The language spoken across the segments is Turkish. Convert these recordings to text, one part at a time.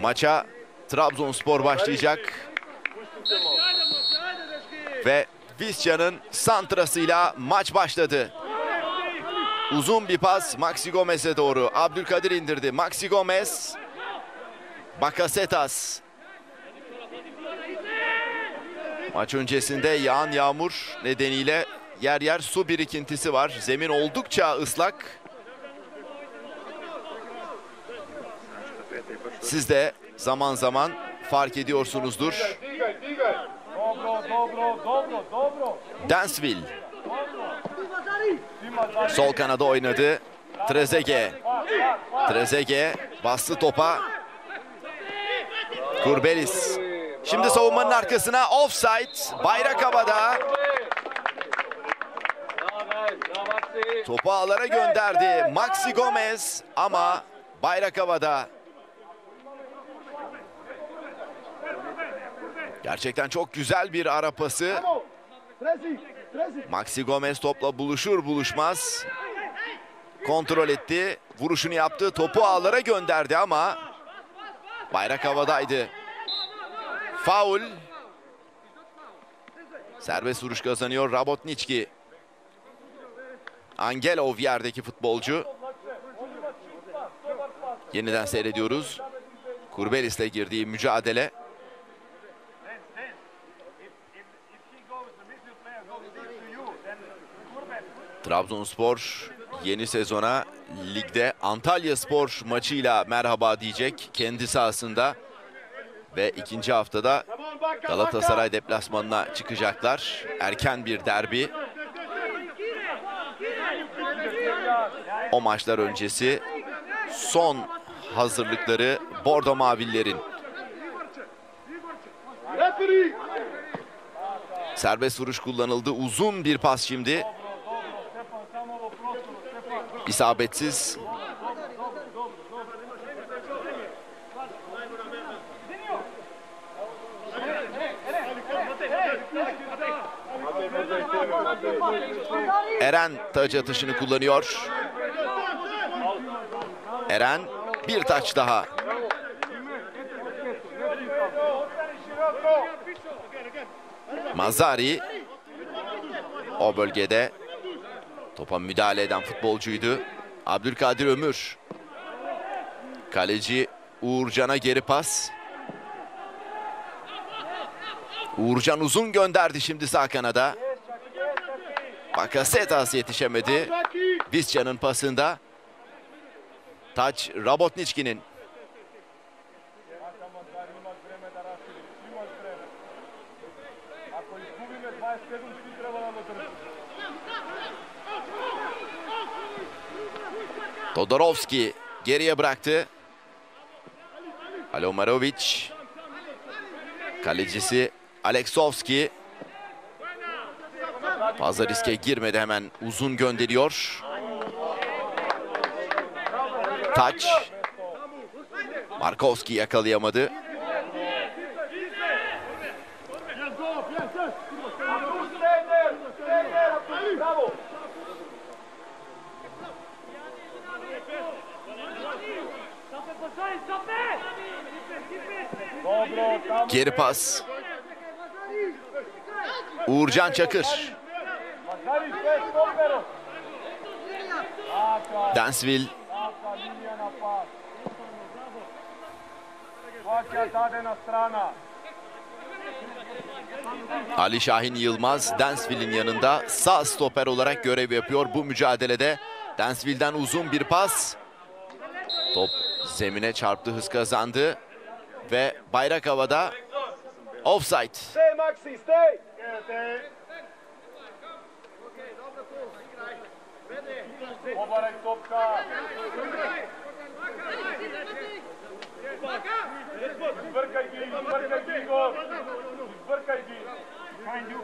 Maça Trabzonspor başlayacak. Ve Visca'nın santrasıyla maç başladı. Uzun bir pas Maxi Gomez'e doğru. Abdülkadir indirdi. Maxi Gomez. Bakasetas. Maç öncesinde yağan yağmur nedeniyle yer yer su birikintisi var. Zemin oldukça ıslak. Siz de zaman zaman fark ediyorsunuzdur. Dansville. Sol kanada oynadı. Trezeguet. Trezeguet bastı topa. Kurbelis. Şimdi savunmanın arkasına offside. Bayrak havada. Topu ağlara gönderdi Maxi Gomez ama bayrak havada. Gerçekten çok güzel bir ara pası. Maxi Gomez topla buluşur buluşmaz. Kontrol etti. Vuruşunu yaptı. Topu ağlara gönderdi ama bayrak havadaydı. Faul. Serbest vuruş kazanıyor Rabotniçki. Angelov yerdeki futbolcu. Yeniden seyrediyoruz. Kurbelis'le girdiği mücadele. Trabzonspor yeni sezona ligde Antalya Spor maçıyla merhaba diyecek kendi sahasında. Ve ikinci haftada Galatasaray deplasmanına çıkacaklar. Erken bir derbi. O maçlar öncesi son hazırlıkları Bordo Mavillerin. Serbest vuruş kullanıldı. Uzun bir pas şimdi. İsabetsiz. Eren taç atışını kullanıyor. Eren bir taç daha. Mazari o bölgede topa müdahale eden futbolcuydu. Abdülkadir Ömür. Kaleci Uğurcan'a geri pas. Uğurcan uzun gönderdi şimdi sağ kanada. Bakasetas yetişemedi. Visca'nın pasında. Taç Rabotniçki'nin. Todorovski geriye bıraktı. Alomarovic. Kalecisi Aleksovski. Fazla riske girmedi hemen uzun gönderiyor. Taç. Markovski yakalayamadı. Geri pas. Uğurcan Çakır. Dansville. Ali Şahin Yılmaz Dansville'in yanında sağ stoper olarak görev yapıyor bu mücadelede. Dansville'den uzun bir pas. Top zemine çarptı, hız kazandı. Ve bayrak havada offside. Stay, Maxi, stay. Obarek topka.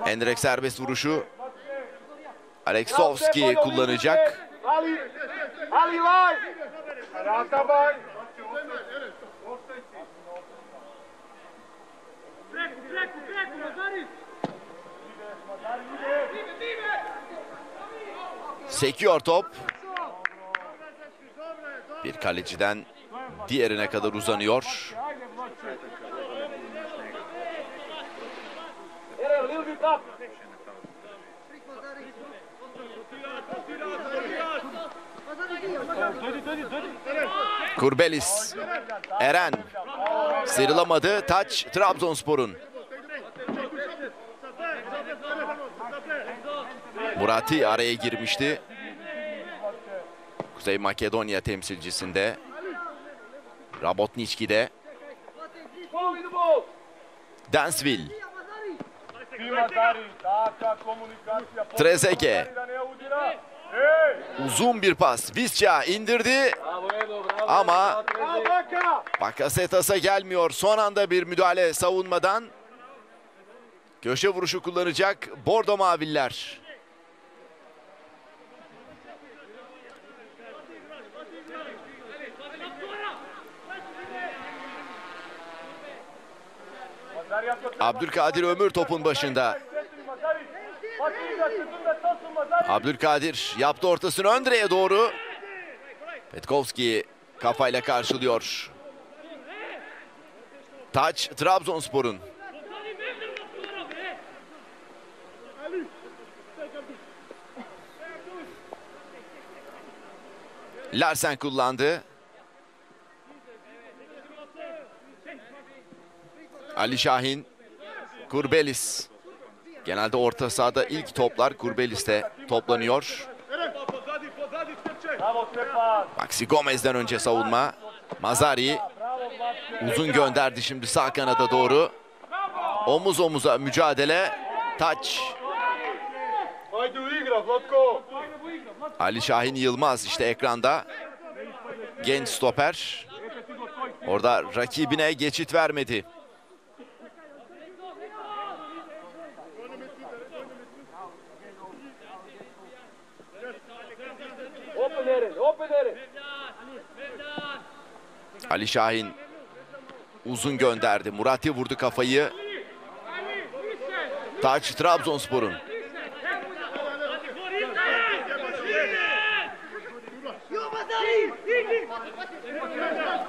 Endrek serbest vuruşu. Aleksovski kullanacak. Ali, Ali Sekiyor top. Bir kaleciden diğerine kadar uzanıyor. Eren, a little bit up. Kurbelis. Eren. Sıyrılamadı. Taç Trabzonspor'un. Murati araya girmişti. Kuzey Makedonya temsilcisinde. Rabotniçki'de. Dansville. Trezege. Uzun bir pas. Visca indirdi ama! Bakasetas'a gelmiyor. Son anda bir müdahale savunmadan. Köşe vuruşu kullanacak Bordo Maviller. Abdülkadir Ömür topun başında. Abdülkadir yaptı ortasını ön doğru. Petkovski kafayla karşılıyor. Taç Trabzonspor'un. Larsen kullandı. Ali Şahin, Kurbelis. Genelde orta sahada ilk toplar Kurbelis'te toplanıyor. Maxi Gomez'den önce savunma. Mazari uzun gönderdi şimdi sağ kanada doğru. Omuz omuza mücadele. Taç. Ali Şahin Yılmaz işte ekranda. Genç stoper. Orada rakibine geçit vermedi. Opet Eren, opet Eren. Ali Şahin uzun gönderdi. Murati vurdu kafayı. Taç Trabzonspor'un.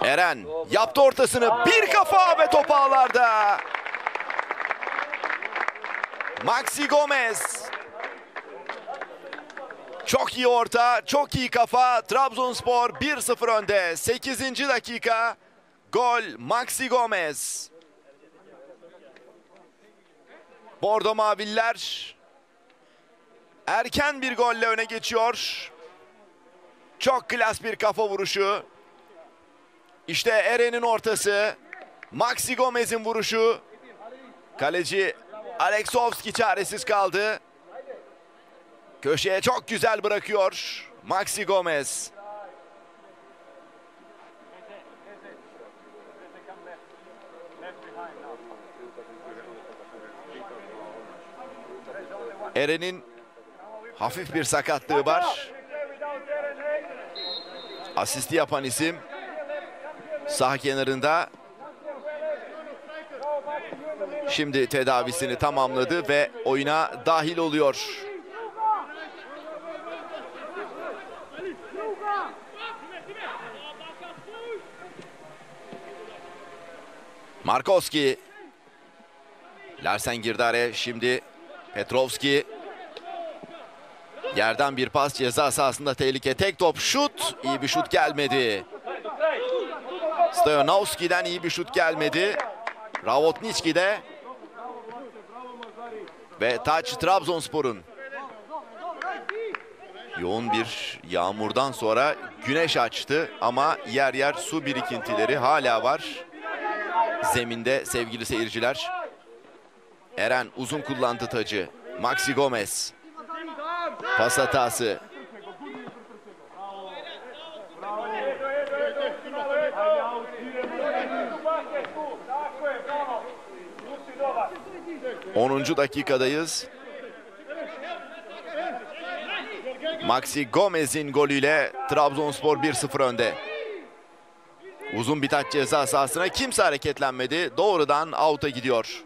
Eren yaptı ortasını. Bir kafa ve top ağlarda. Maxi Gomez. Çok iyi orta, çok iyi kafa. Trabzonspor 1-0 önde. 8. dakika. Gol Maxi Gomez. Bordo Maviller erken bir golle öne geçiyor. Çok klas bir kafa vuruşu. İşte Eren'in ortası. Maxi Gomez'in vuruşu. Kaleci Aleksovski çaresiz kaldı. Köşeye çok güzel bırakıyor. Maxi Gomez. Eren'in hafif bir sakatlığı var. Asisti yapan isim sağ kenarında. Şimdi tedavisini tamamladı ve oyuna dahil oluyor. Markowski. Larsen girdi araya. Şimdi Petrovski. Yerden bir pas ceza sahasında tehlike. Tek top şut. İyi bir şut gelmedi. Stoyanovski'den iyi bir şut gelmedi. Ravotniçki'de. Ve taç Trabzonspor'un. Yoğun bir yağmurdan sonra güneş açtı ama yer yer su birikintileri hala var. Zeminde sevgili seyirciler. Eren uzun kullandı tacı. Maxi Gomez. Pas hatası. 10. dakikadayız. Maxi Gomez'in golüyle Trabzonspor 1-0 önde. Uzun bir taç ceza sahasına kimse hareketlenmedi. Doğrudan out'a gidiyor.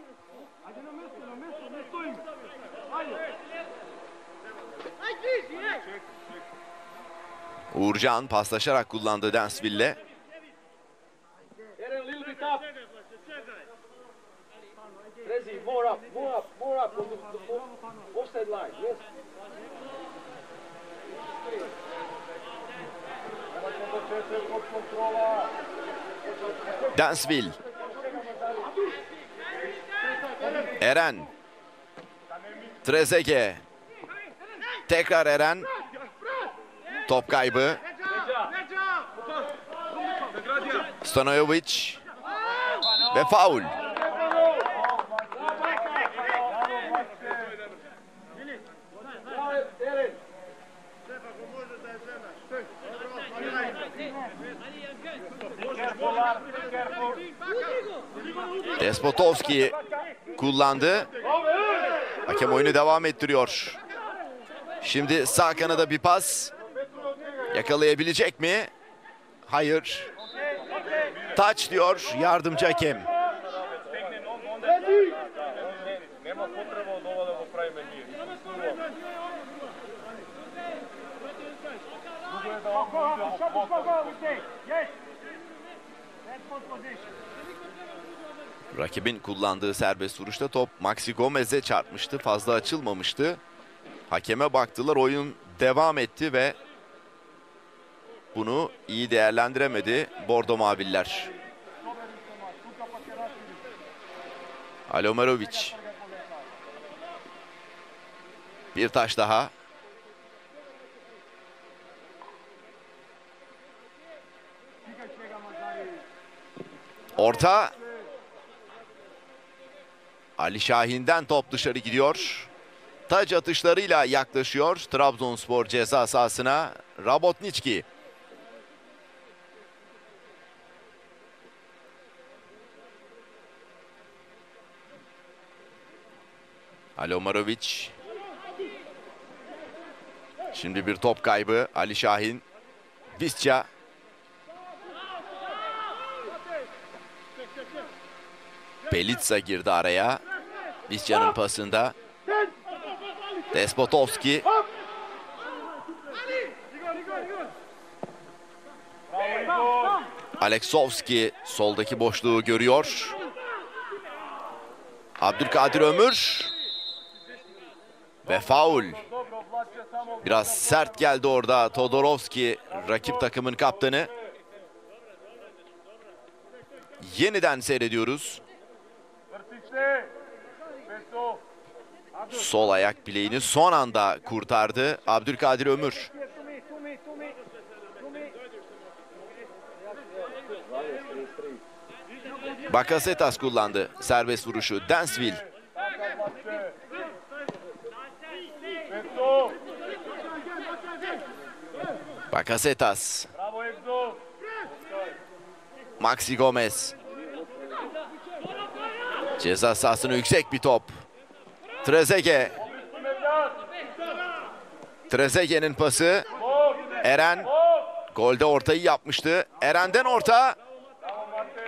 Uğurcan paslaşarak kullandı. Rezi, more up, more up, more up on the, line. Yes. Dansville. Eren. Trezege. Tekrar Eren. Top kaybı. Stanojevic. Ve faul. Despotovski kullandı. Hakem oyunu devam ettiriyor. Şimdi sağ kanada bir pas. Yakalayabilecek mi? Hayır. Taç diyor yardımcı hakem. Nema Rakibin kullandığı serbest vuruşta top Maxi Gomez'e çarpmıştı. Fazla açılmamıştı. Hakeme baktılar. Oyun devam etti ve bunu iyi değerlendiremedi Bordo Maviller. Alomerovic. Bir taş daha. Orta. Ali Şahin'den top dışarı gidiyor. Taç atışlarıyla yaklaşıyor Trabzonspor ceza sahasına. Rabotnicki. Alomarovic. Şimdi bir top kaybı. Ali Şahin. Visca. Belitsa girdi araya. Visca'nın pasında. Despotovski. Aleksovski soldaki boşluğu görüyor. Abdülkadir Ömür. Ve faul. Biraz sert geldi orada Todorovski rakip takımın kaptanı. Yeniden seyrediyoruz. Sol ayak bileğini son anda kurtardı Abdülkadir Ömür. Bakasetas kullandı serbest vuruşu. Peso. Bakasetas. Maxi Gomez. Ceza sahasına yüksek bir top. Trezege. Trezege'nin pası. Eren golde ortayı yapmıştı. Eren'den orta.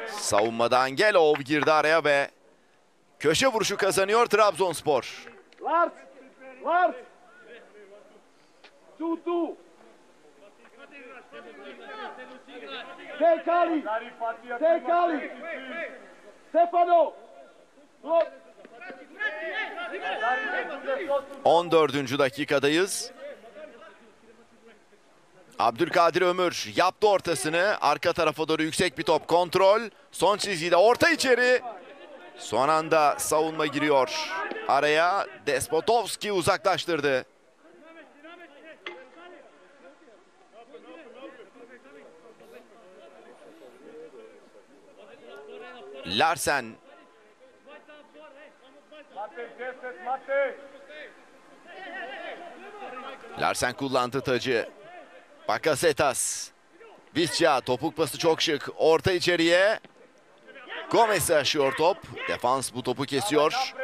Savunmadan Gelov girdi araya ve köşe vuruşu kazanıyor Trabzonspor. Lars. Lars. Two, two. Take Ali. Dari Fatija. Take Ali. Stefano. Look. Dari, bude sosu. 14. dakikadayız. Abdülkadir Ömür yaptı ortasını. Arka tarafa doğru yüksek bir top. Kontrol. Son çizgide orta içeri. Son anda savunma giriyor. Araya Despotovski uzaklaştırdı. Larsen Mate, 10, Mate. Larsen kullandı tacı. Bakasetas. Visca topuk pası çok şık. Orta içeriye. Gomez'e aşıyor top. Defans bu topu kesiyor.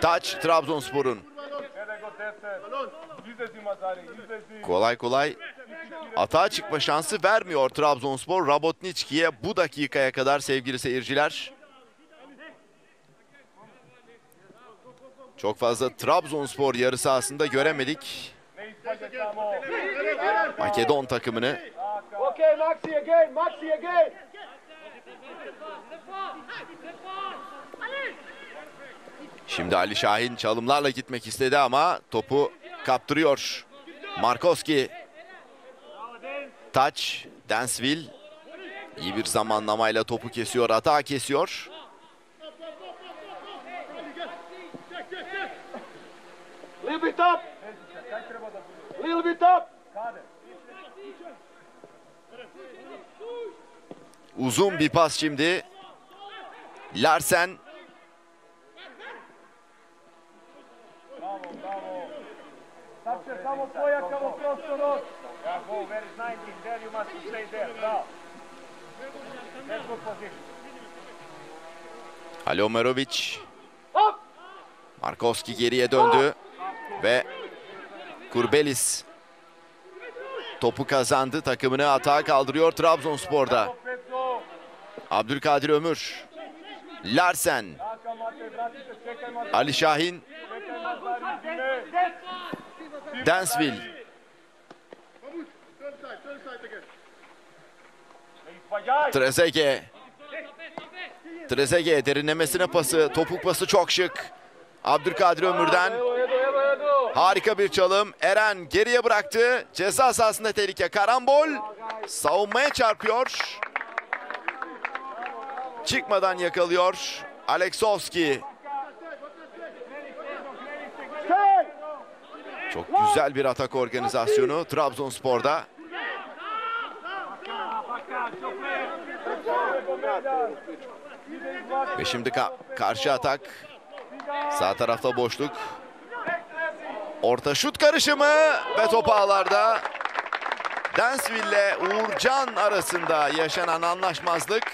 Taç Trabzonspor'un. Gledaj go 10. Izlezi, Mazari, izlezi. Kolay kolay atağa çıkma şansı vermiyor Trabzonspor. Rabotnicki'ye bu dakikaya kadar sevgili seyirciler. Çok fazla Trabzonspor yarı sahasında göremedik. Makedon takımını. Şimdi Ali Şahin çalımlarla gitmek istedi ama topu kaptırıyor. Markoski. Taç, Dansville. İyi bir zamanlamayla topu kesiyor, hata kesiyor. Little bit up. Little bit up. Uzun bir pas şimdi. Larsen samo pojakamo prostor. Yeah, go, where is 19? There you must stay there. Bravo. That's good position. Alomerovic. Up. Markovski geriye döndü ve Kurbelis topu kazandı. Takımını atağa kaldırıyor Trabzonspor'da. Abdülkadir Ömür. Larsen. Ali Şahin. čekaj Trezeguet. Trezeguet derinlemesine pası. Topuk pası çok şık. Abdülkadir Ömür'den harika bir çalım. Eren geriye bıraktı. Ceza sahasında tehlike. Karambol. Savunmaya çarpıyor. Çıkmadan yakalıyor. Aleksovski. Çok güzel bir atak organizasyonu Trabzonspor'da. Ve şimdi ka- karşı atak. Sağ tarafta boşluk. Orta şut karışımı ve top ağlarda. Dansville ile Uğurcan arasında yaşanan anlaşmazlık.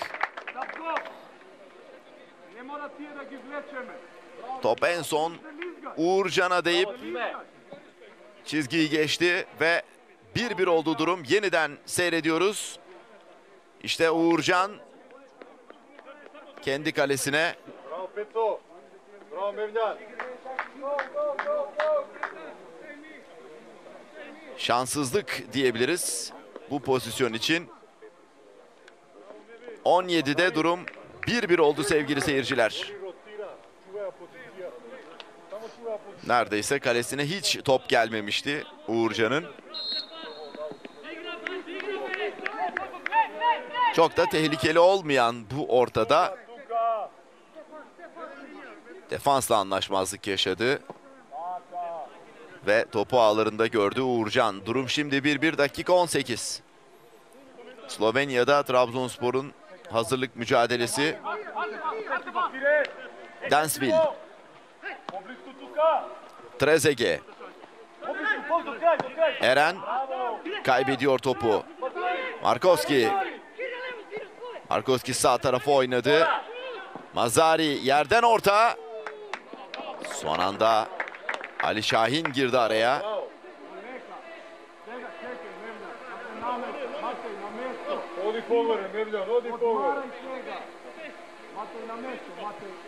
Top en son Uğurcan'a deyip çizgiyi geçti ve 1-1 oldu durum. Yeniden seyrediyoruz. İşte Uğurcan kendi kalesine Bravo Petko. Bravo Mevljan. şanssızlık diyebiliriz bu pozisyon için. 17'de durum 1-1 oldu sevgili seyirciler. Neredeyse kalesine hiç top gelmemişti Uğurcan'ın. Çok da tehlikeli olmayan bu ortada. Defansla anlaşmazlık yaşadı. Ve topu ağlarında gördü Uğurcan. Durum şimdi 1-1 dakika 18. Slovenya'da Trabzonspor'un hazırlık mücadelesi. Dansville, kraja. Eren kaybediyor topu. Markovski. Markovski sağ tarafa oynadı. Mazari yerden orta. Son anda Ali Şahin girdi araya.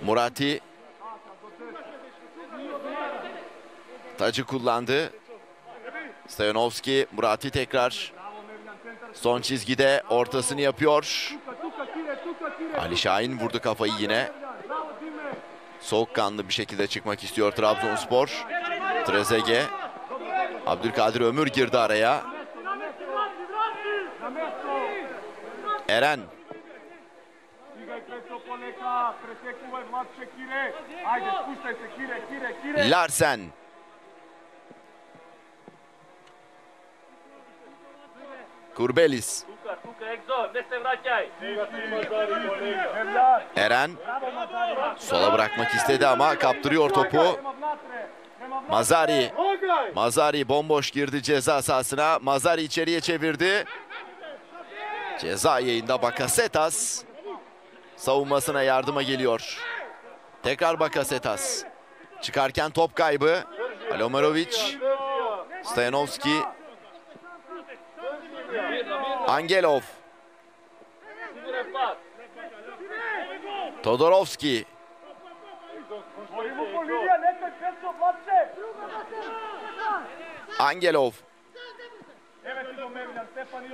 Murati tacı kullandı. Stoyanovski, Murati tekrar son çizgide ortasını yapıyor. Ali Şahin vurdu kafayı yine. Soğukkanlı bir şekilde çıkmak istiyor Trabzonspor. Trezeguet. Abdülkadir Ömür girdi araya. Eren. Larsen. Kurbelis. Eren sola bırakmak istedi ama kaptırıyor topu. Mazari. Mazari bomboş girdi ceza sahasına. Mazari içeriye çevirdi. Ceza yayında Bakasetas savunmasına yardıma geliyor. Tekrar Bakasetas. Çıkarken top kaybı. Alomerovic, Stoyanovski,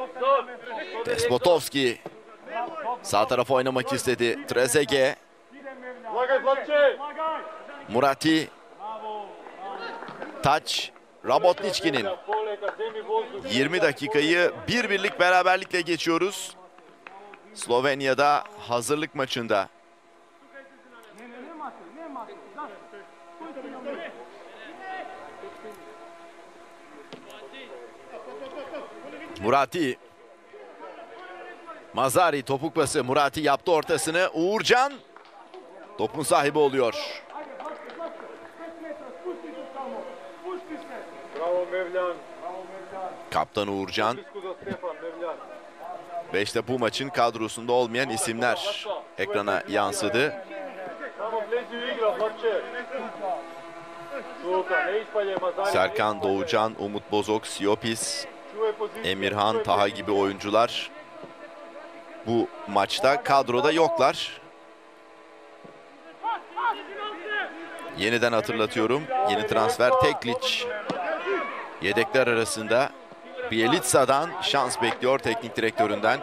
ostali na mestu. Despotovski sağ tarafa oynamak istedi. Lagaj. Murati, Taç, Vozduk. 20 dakikayı bir birlik beraberlikle geçiyoruz. Slovenya'da hazırlık maçında. Murati. Mazari topuk pası. Murati yaptı ortasını. Uğurcan topun sahibi oluyor. Kaptan Uğurcan ve işte bu maçın kadrosunda olmayan isimler ekrana yansıdı. Serkan Doğucan, Umut Bozok, Siopis. Emirhan, Taha gibi oyuncular bu maçta kadroda yoklar. Yeniden hatırlatıyorum. Yeni transfer Tekliç. Yedekler arasında Bielitsa'dan şans bekliyor teknik direktöründen.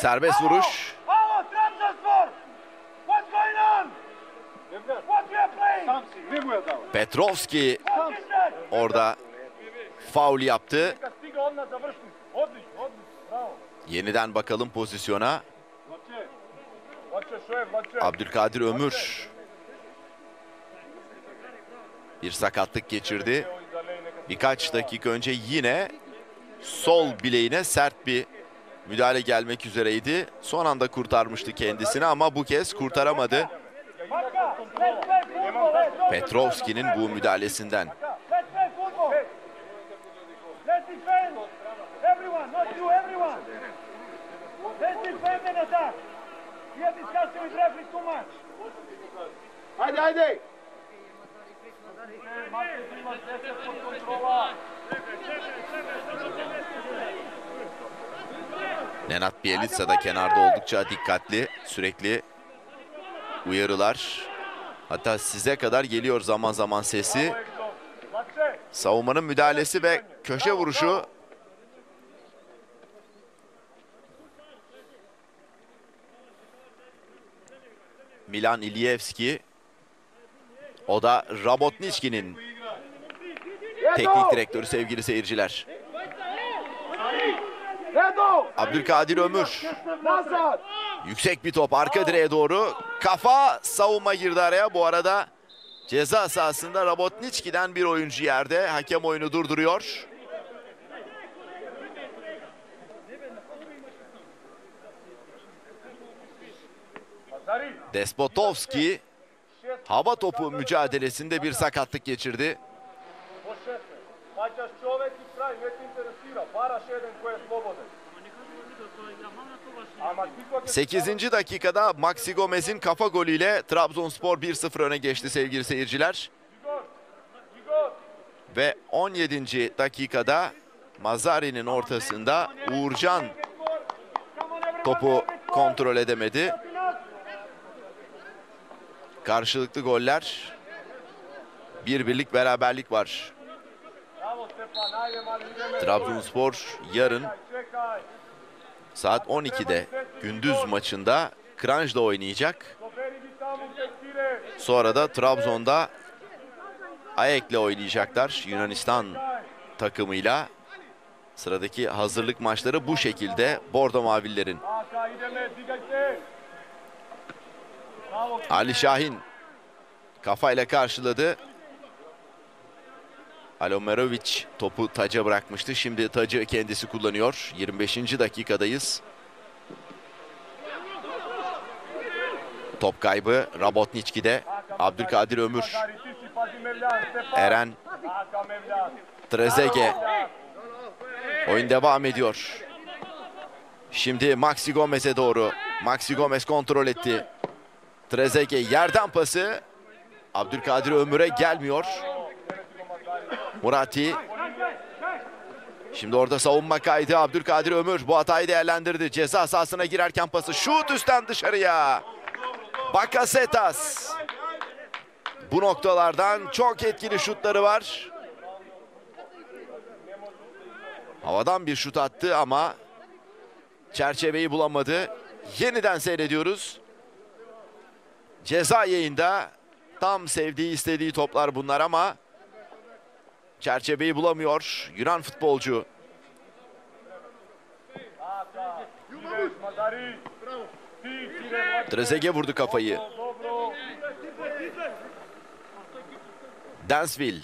Serbest vuruş. Petrovski orada faul yaptı. Yeniden bakalım pozisyona. Abdülkadir Ömür bir sakatlık geçirdi. Birkaç dakika önce yine sol bileğine sert bir müdahale gelmek üzereydi. Son anda kurtarmıştı kendisini ama bu kez kurtaramadı. Petrovski'nin bu müdahalesinden. Let's play Nenad Bielitsa da kenarda oldukça dikkatli. Sürekli uyarılar. Hatta size kadar geliyor zaman zaman sesi. Savunmanın müdahalesi ve köşe vuruşu. Milan Ilijevski. O da Rabotnički'nin teknik direktörü sevgili seyirciler. Abdülkadir Ömür. Yüksek bir top arka direğe doğru. Kafa savunma girdi araya. Bu arada ceza sahasında Rabotnički'den bir oyuncu yerde. Hakem oyunu durduruyor. Despotovski hava topu mücadelesinde bir sakatlık geçirdi. po šefe. Mađaš čovek i kraj, ne te interesira. Paraš jedan koji je slobodan. Ama ti ko te 8. dakikada Maxi Gomez'in kafa golüyle Trabzonspor 1-0 öne geçti sevgili seyirciler. Ve 17. dakikada Mazari'nin ortasında Uğurcan topu kontrol edemedi. Karşılıklı goller. Bir birlik beraberlik var. Trabzonspor yarın saat 12'de gündüz maçında Kranj'da oynayacak. Sonra da Trabzon'da Ayek'le oynayacaklar Yunanistan takımıyla. Sıradaki hazırlık maçları bu şekilde Bordo Mavillerin. Ali Şahin kafayla karşıladı. Alomerovic topu taca bırakmıştı. Şimdi tacı kendisi kullanıyor. 25. dakikadayız. Top kaybı Rabotniçki'de. Abdülkadir Ömür. Eren. Trezeguet. Oyun devam ediyor. Şimdi Maxi Gomez'e doğru. Maxi Gomez kontrol etti. Trezeguet yerden pası. Abdülkadir Ömür'e gelmiyor. Murati. Şimdi orada savunma kaydı. Abdülkadir Ömür bu hatayı değerlendirdi. Ceza sahasına girerken pası. Şut üstten dışarıya. Bakasetas. Bu noktalardan çok etkili şutları var. Havadan bir şut attı ama çerçeveyi bulamadı. Yeniden seyrediyoruz. Ceza yayında tam sevdiği istediği toplar bunlar ama çerçeveyi bulamıyor Yunan futbolcu. Trezeguet vurdu kafayı. Dansville.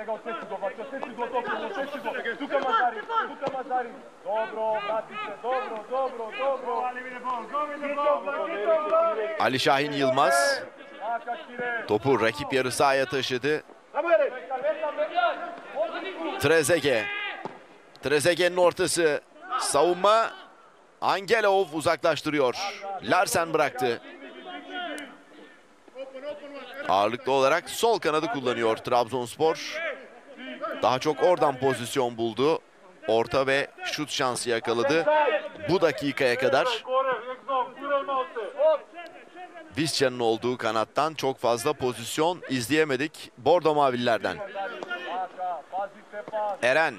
tego oddecydować, oddecydować, oddecydować, tu Kamazari, tu Kamazari. Dobro, vrati dobro, dobro, dobro. Ali Şahin Yılmaz topu rakip yarı sahaya taşıdı. Trezege. Trezege'nin ortası savunma. Angelov uzaklaştırıyor. Larsen bıraktı. Ağırlıklı olarak sol kanadı kullanıyor Trabzonspor. Daha çok oradan pozisyon buldu. Orta ve şut şansı yakaladı. Bu dakikaya kadar. Visca'nın olduğu kanattan çok fazla pozisyon izleyemedik Bordo pas. Eren.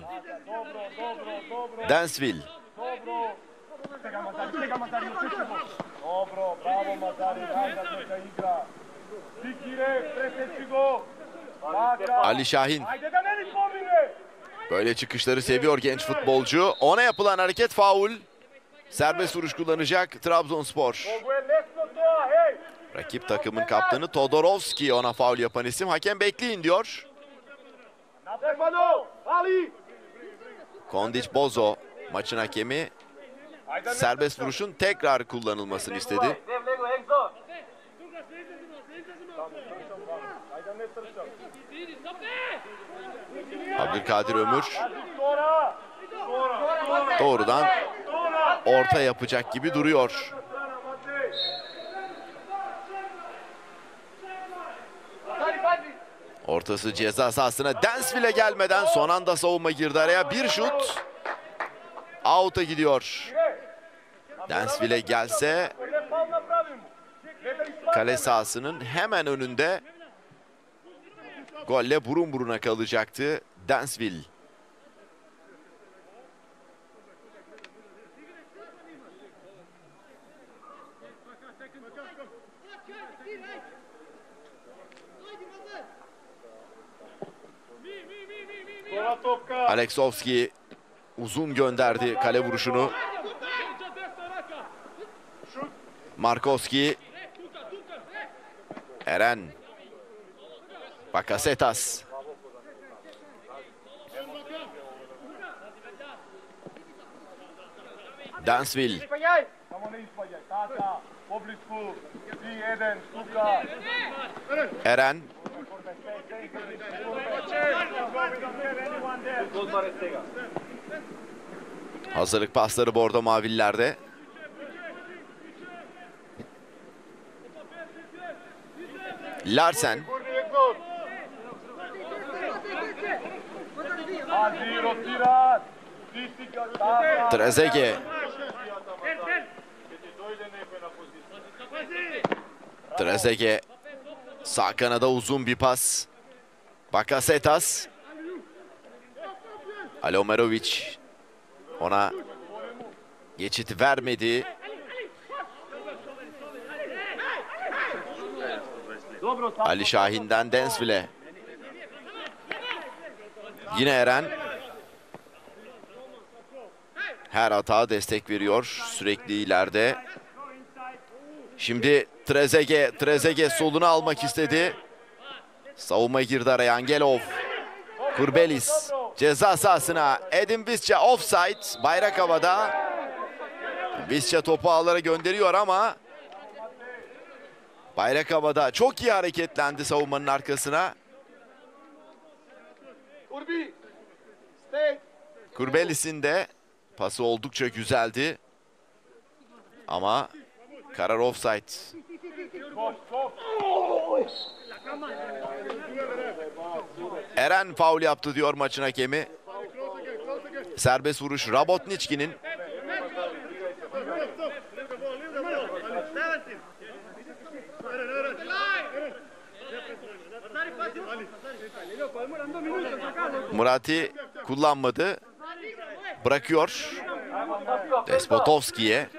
Densville, Dobro. Bravo Mazari, igra. Ti Kire, presjeći go. Aka. Ali Şahin. Böyle çıkışları seviyor genç futbolcu. Ona yapılan hareket faul. Serbest vuruş kullanacak Trabzonspor. Rakip takımın kaptanı Todorovski ona faul yapan isim. Hakem bekleyin diyor. Kondiç Bozo maçın hakemi serbest vuruşun tekrar kullanılmasını istedi. Abdülkadir Ömür doğrudan orta yapacak gibi duruyor. Ortası ceza sahasına Densville'e gelmeden son anda savunma girdi araya. Bir şut. Out'a gidiyor. Gelse. Ne da ispadne. kale sahasının hemen önünde golle burun buruna kalacaktı topka. Aleksovski uzun gönderdi kale vuruşunu. Markovski. Eren. Jedan. Tuka. Eren. Hazırlık pasları Bordo Mavillerde. Larsen. Trezeguet. Trezeguet. Sağ kanada uzun bir pas. Bakasetas. Alomerovic. Ona geçit vermedi. Ali Şahin'den Densville. Yine Eren. Her hata destek veriyor. Sürekli ileride. Şimdi Trezeguet. Trezeguet solunu almak istedi. Savunma girdi araya Angelov. Kurbelis. Ceza sahasına. Edin Visca offside. Bayrak havada. Visca topu ağlara gönderiyor ama Bayrak havada çok iyi hareketlendi savunmanın arkasına. Kurbelis'in de pası oldukça güzeldi. Ama karar offside. Eren faul yaptı diyor maçın hakemi. Serbest vuruş Rabotniçki'nin. Murati kullanmadı. Bırakıyor. Despotovski'ye.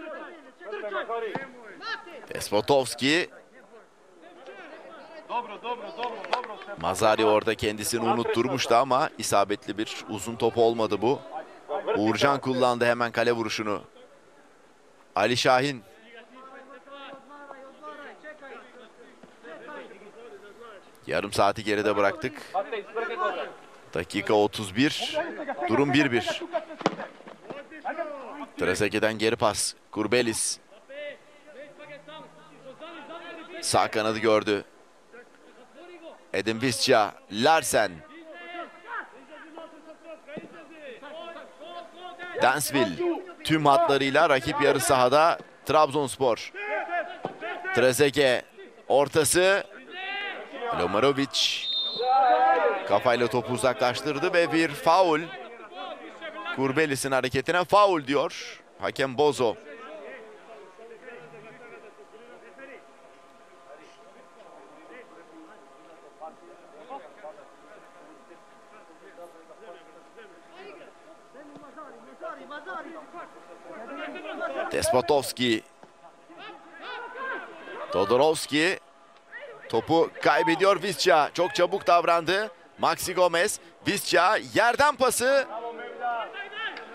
Despotovski. Mazari orada kendisini unutturmuştu ama isabetli bir uzun top olmadı bu. Uğurcan kullandı hemen kale vuruşunu. Ali Şahin. Yarım saati geride bıraktık. Dakika 31. Durum 1-1. Trezeguet'den geri pas. Kurbelis. Sağ kanadı gördü. Edin Visca. Larsen. Dansville. Tüm hatlarıyla rakip yarı sahada Trabzonspor. Trezeguet. Ortası. Lomarovic. Kafayla topu uzaklaştırdı ve bir faul. Kurbelis'in hareketine faul diyor. Hakem Bozo. Despotovski. Todorovski. Topu kaybediyor Visca. Çok çabuk davrandı. Maxi Gomez. Visca yerden pası.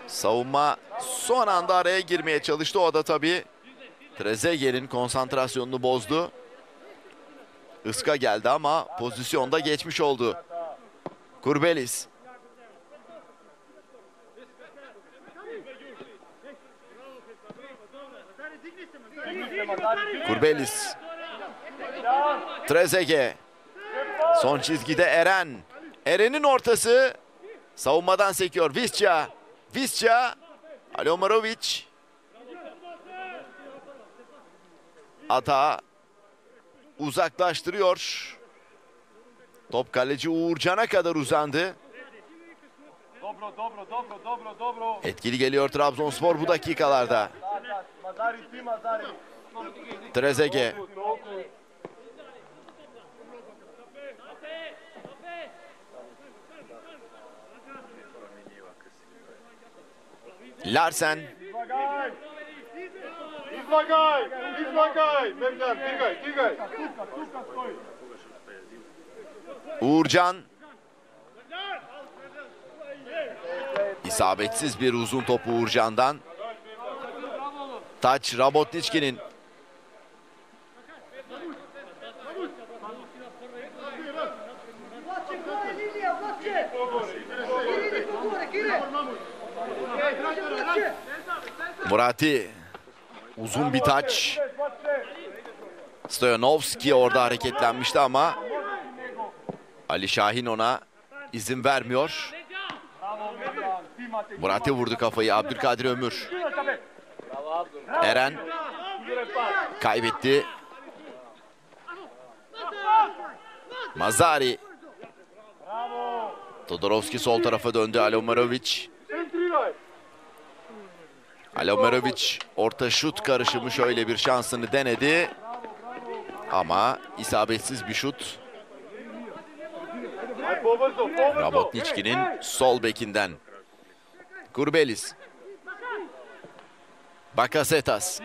Savunma son anda araya girmeye çalıştı. O da tabii Trezeguet'in konsantrasyonunu bozdu. Iska geldi ama pozisyonda geçmiş oldu. Kurbelis. Kurbelis. Trezeguet. Son çizgide Eren. Eren'in ortası. Savunmadan sekiyor. Visca. Visca. Alomarovic. Ata uzaklaştırıyor. Top kaleci Uğurcan'a kadar uzandı. Etkili geliyor Trabzonspor bu dakikalarda. Mazari, stoji. Uğurcan. İsabetsiz bir uzun top Uğurcan'dan. Taç Rabotniçki'nin. Murati. Uzun bir taç. Stoyanovski orada hareketlenmişti ama Ali Şahin ona izin vermiyor. Murati vurdu kafayı Abdülkadir Ömür. Eren kaybetti. Mazari. Todorovski sol tarafa döndü Alomarovic. Alomarovic orta şut karışımı şöyle bir şansını denedi. Ama isabetsiz bir şut. Rabotnički'nin sol bekinden. Kurbelis. Bakasetas.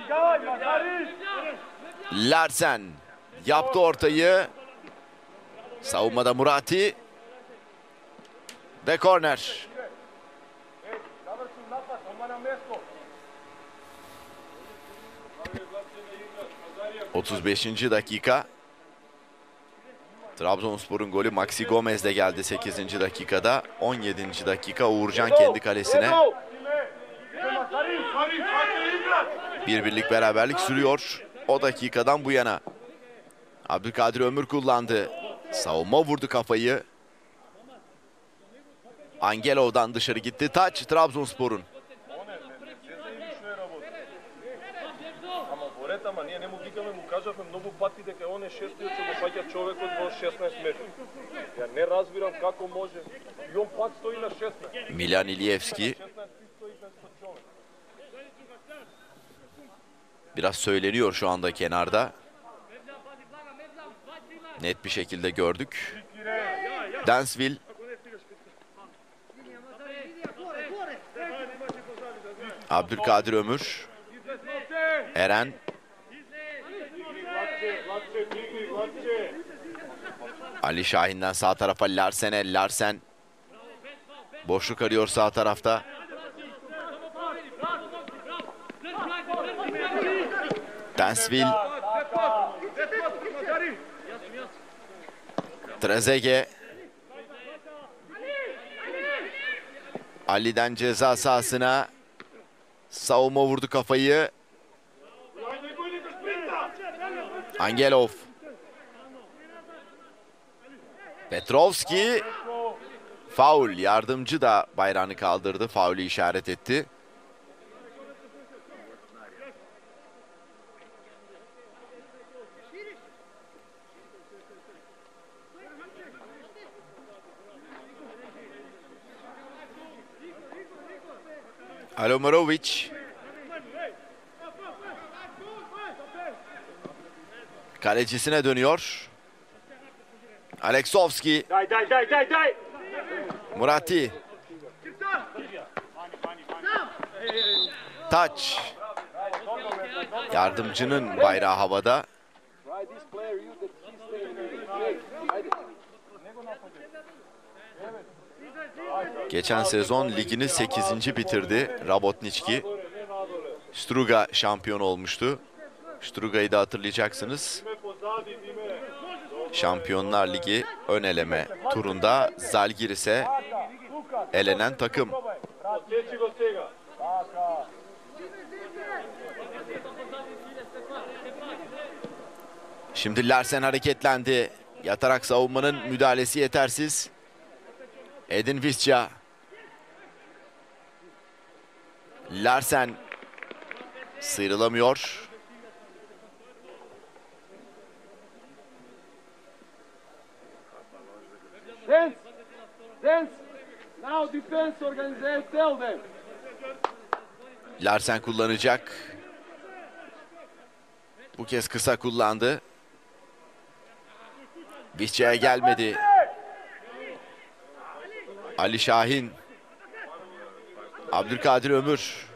Larsen yaptı ortayı. Savunmada Murati. Ve korner. 35. dakika. Trabzonspor'un golü Maxi Gomez'de geldi 8. dakikada. 17. dakika Uğurcan kendi kalesine. Bir birlik beraberlik sürüyor. O dakikadan bu yana. Abdülkadir Ömür kullandı. Savunma vurdu kafayı. Angelov'dan dışarı gitti. Taç Trabzonspor'un. шестиот се го фаќа човекот во 16 метри. Ја не разбирам како може. И он пак стои на 16. Милјан Илиевski biraz söyleniyor şu anda kenarda. Net bir şekilde gördük. Dansville Abdülkadir Ömür Eren Ali Şahin'den sağ tarafa Larsen'e. Larsen boşluk arıyor sağ tarafta. Dansville. Trezeguet. Ali'den ceza sahasına. Savunma vurdu kafayı. Angelov. Petrovski. Faul. Yardımcı da bayrağını kaldırdı. Faulü işaret etti. Alomarovic. Kalecisine dönüyor. Aleksovski. Murati. Taç. Yardımcının bayrağı havada. Geçen sezon ligini 8. bitirdi Rabotnički. Struga şampiyon olmuştu. Struga'yı da hatırlayacaksınız. Şampiyonlar Ligi ön eleme turunda Zalgiris'e elenen takım. Şimdi Larsen hareketlendi. Yatarak savunmanın müdahalesi yetersiz. Edin Visca. Larsen sıyrılamıyor. Dance! Dance! Now defense organization, tell them. Larsen kullanacak. Bu kez kısa kullandı. Visca'ya gelmedi. Ali Şahin. Abdülkadir Ömür.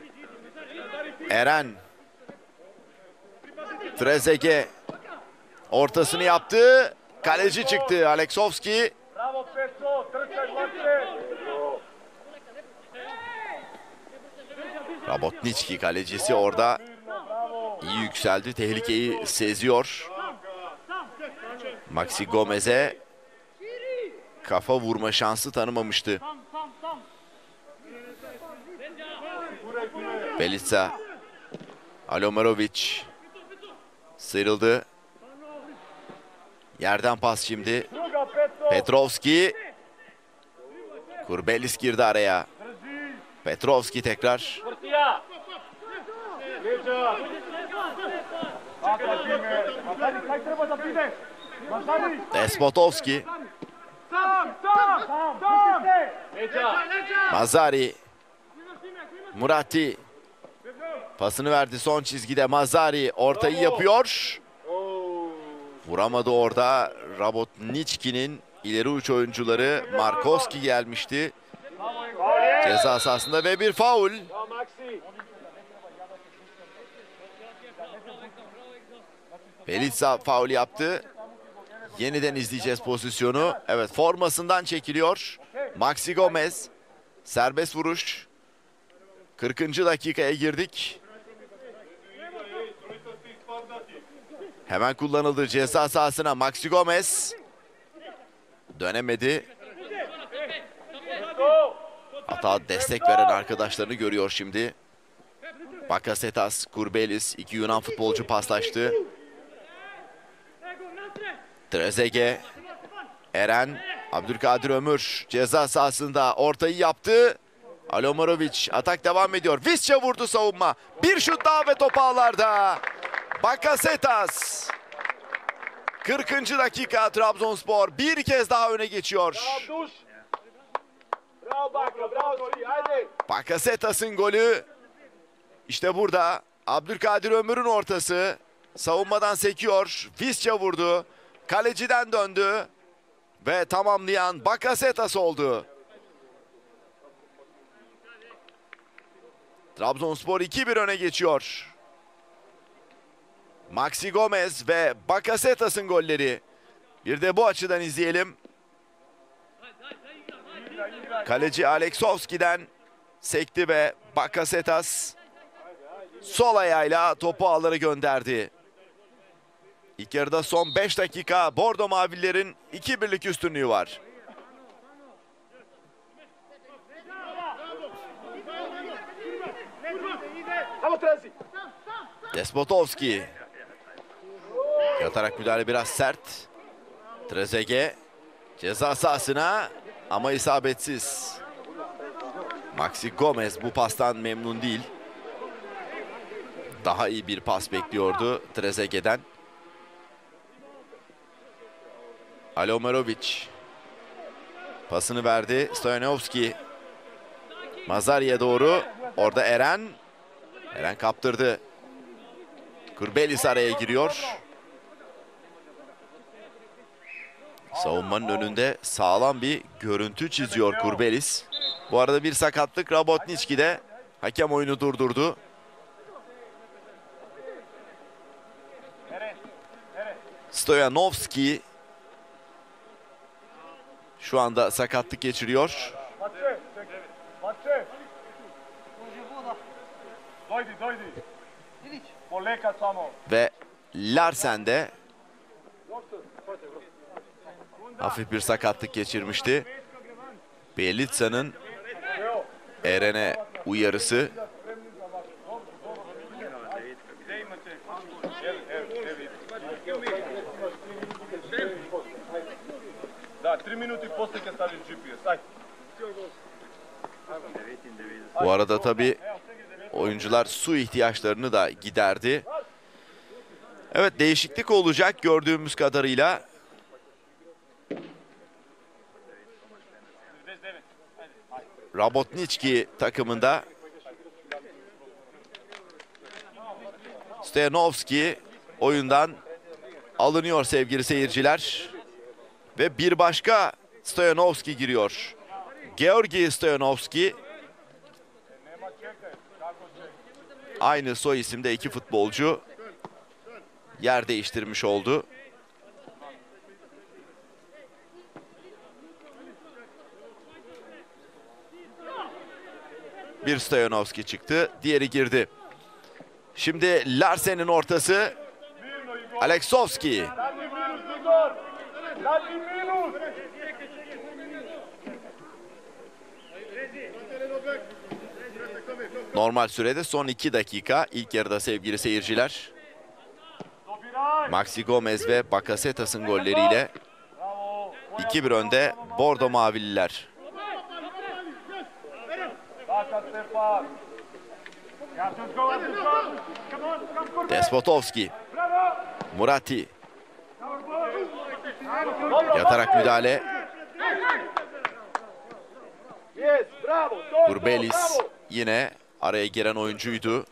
Eren. Trezeguet. Ortasını yaptı. Kaleci çıktı. Aleksovski. Rabotnički kalecisi orada iyi yükseldi. Tehlikeyi seziyor. Maxi Gomez'e kafa vurma şansı tanımamıştı. Belitsa. Alomarovic. Sıyrıldı. Yerden pas şimdi. Petrovski. Kurbelis girdi araya. Petrovski tekrar. Despotovski. Mazari. Murati. Pasını verdi son çizgide. Mazari ortayı yapıyor. Vuramadı orada. Rabotnički'nin ileri uç oyuncuları Markovski gelmişti. Ceza sahasında ve bir faul. Belitsa faul yaptı. Yeniden izleyeceğiz pozisyonu. Evet formasından çekiliyor. Maxi Gomez. Serbest vuruş. 40. dakikaya girdik. Hemen kullanıldı ceza sahasına Maxi Gomez. Dönemedi. Hata destek veren arkadaşlarını görüyor şimdi. Bakasetas, Kurbelis iki Yunan futbolcu paslaştı. Trezeguet, Eren, Abdülkadir Ömür ceza sahasında ortayı yaptı. Alomarovic atak devam ediyor. Visca vurdu savunma. Bir şut daha ve top ağlarda. Bakasetas. 40. dakika Trabzonspor bir kez daha öne geçiyor. Bakasetas'ın golü işte burada. Abdülkadir Ömür'ün ortası. Savunmadan sekiyor. Visca vurdu. Kaleciden döndü. Ve tamamlayan Bakasetas oldu. Trabzonspor 2-1 öne geçiyor. Maxi Gomez ve Bakasetas'ın golleri. Bir de bu açıdan izleyelim. Kaleci Aleksovski'den sekti ve Bakasetas sol ayağıyla topu ağlara gönderdi. İlk yarıda son 5 dakika Bordo Mavililerin 2-1'lik üstünlüğü var. Despotovski. Yatarak müdahale biraz sert. Trezege ceza sahasına ama isabetsiz. Maxi Gomez bu pastan memnun değil. Daha iyi bir pas bekliyordu Trezege'den. Alomerovic pasını verdi. Stoyanovski Mazari'ye doğru. Orada Eren. Eren kaptırdı. Kurbelis araya giriyor. Savunmanın önünde sağlam bir görüntü çiziyor Kurbelis. Bu arada bir sakatlık Rabotnicki'de. Hakem oyunu durdurdu. Stoyanovski şu anda sakatlık geçiriyor. Ve Larsen de hafif bir sakatlık geçirmişti. Bielitsa'nın Eren'e uyarısı. Bu arada tabii oyuncular su ihtiyaçlarını da giderdi. Evet değişiklik olacak gördüğümüz kadarıyla. Rabotnicki takımında Stoyanovski oyundan alınıyor sevgili seyirciler. Ve bir başka Stoyanovski giriyor. Georgi Stoyanovski aynı soy isimde iki futbolcu yer değiştirmiş oldu. Bir Stoyanovski çıktı, diğeri girdi. Şimdi Larsen'in ortası Aleksovski. Normal sürede son 2 dakika ilk yarıda sevgili seyirciler. Maxi Gomez ve Bakasetas'ın golleriyle Bravo. 2-1 önde Bordo Mavililer. Bravo. Murati yatarak müdahale. Bravo! yine araya giren oyuncuydu.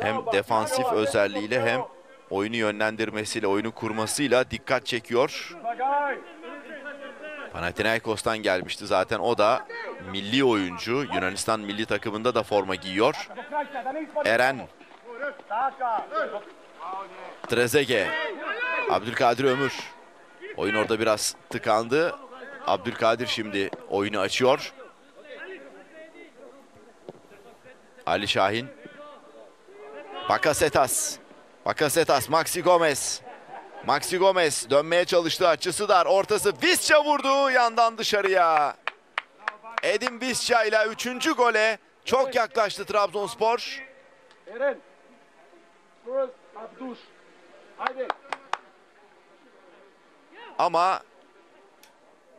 Hem defansif özelliğiyle hem oyunu yönlendirmesiyle, oyunu kurmasıyla dikkat çekiyor. Panathinaikos'tan gelmişti zaten o da milli oyuncu. Yunanistan milli takımında da forma giyiyor. Eren. Trezege, Abdülkadir Ömür. Oyun orada biraz tıkandı. Abdülkadir şimdi oyunu açıyor. Ali Şahin. Bakasetas. Bakasetas, Maxi Gomez. Maxi Gomez dönmeye çalıştı. Açısı dar. Ortası Visca vurdu yandan dışarıya. Edin Visca ile 3. gole çok yaklaştı Trabzonspor. Eren! Ama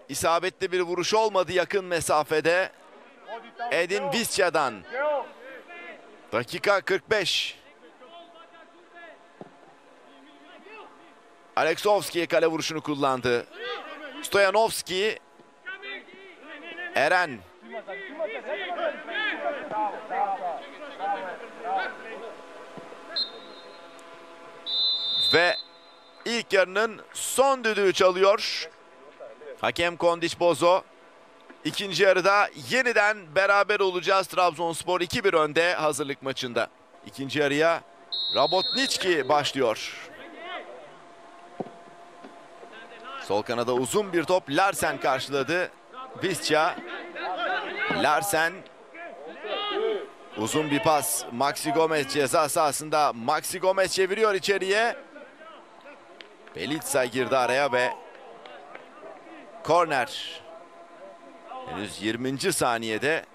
isabetli bir vuruş olmadı yakın mesafede. Edin Visca'dan. Dakika 45. Aleksovski kale vuruşunu kullandı. Stoyanovski. Eren. Ve ilk yarının son düdüğü çalıyor. Hakem Kondiç Bozo. İkinci yarıda yeniden beraber olacağız. Trabzonspor 2-1 önde hazırlık maçında. İkinci yarıya Rabotniçki başlıyor. Sol kanada uzun bir top Larsen karşıladı. Visca. Larsen. Uzun bir pas. Maxi Gomez ceza sahasında. Maxi Gomez çeviriyor içeriye. Belitsa girdi araya ve korner. Henüz 20. saniyede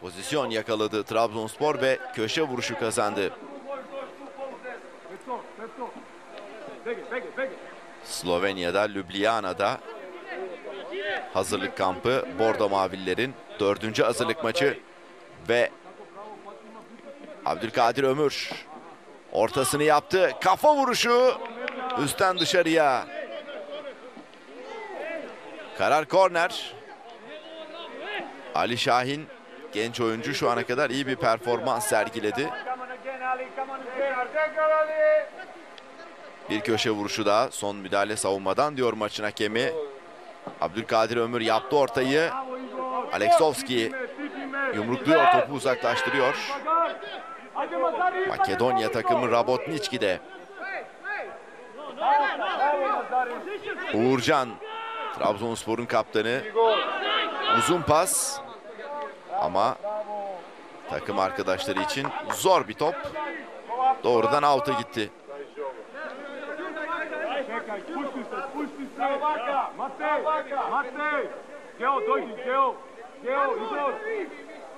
pozisyon yakaladı Trabzonspor ve köşe vuruşu kazandı. Slovenya'da, Ljubljana'da hazırlık kampı Bordo Mavillerin dördüncü hazırlık maçı ve Abdülkadir Ömür ortasını yaptı. Kafa vuruşu üstten dışarıya. Karar korner. Ali Şahin genç oyuncu şu ana kadar iyi bir performans sergiledi. Bir köşe vuruşu daha son müdahale savunmadan diyor maçın hakemi. Abdülkadir Ömür yaptı ortayı. Aleksovski yumrukluyor topu uzaklaştırıyor. Makedonya takımı Rabotniçki'de. Uğurcan Trabzonspor'un kaptanı. Uzun pas ama takım arkadaşları için zor bir top. Doğrudan out'a gitti. Matej, Matej. Geo, dođi, Geo. Geo, Igor.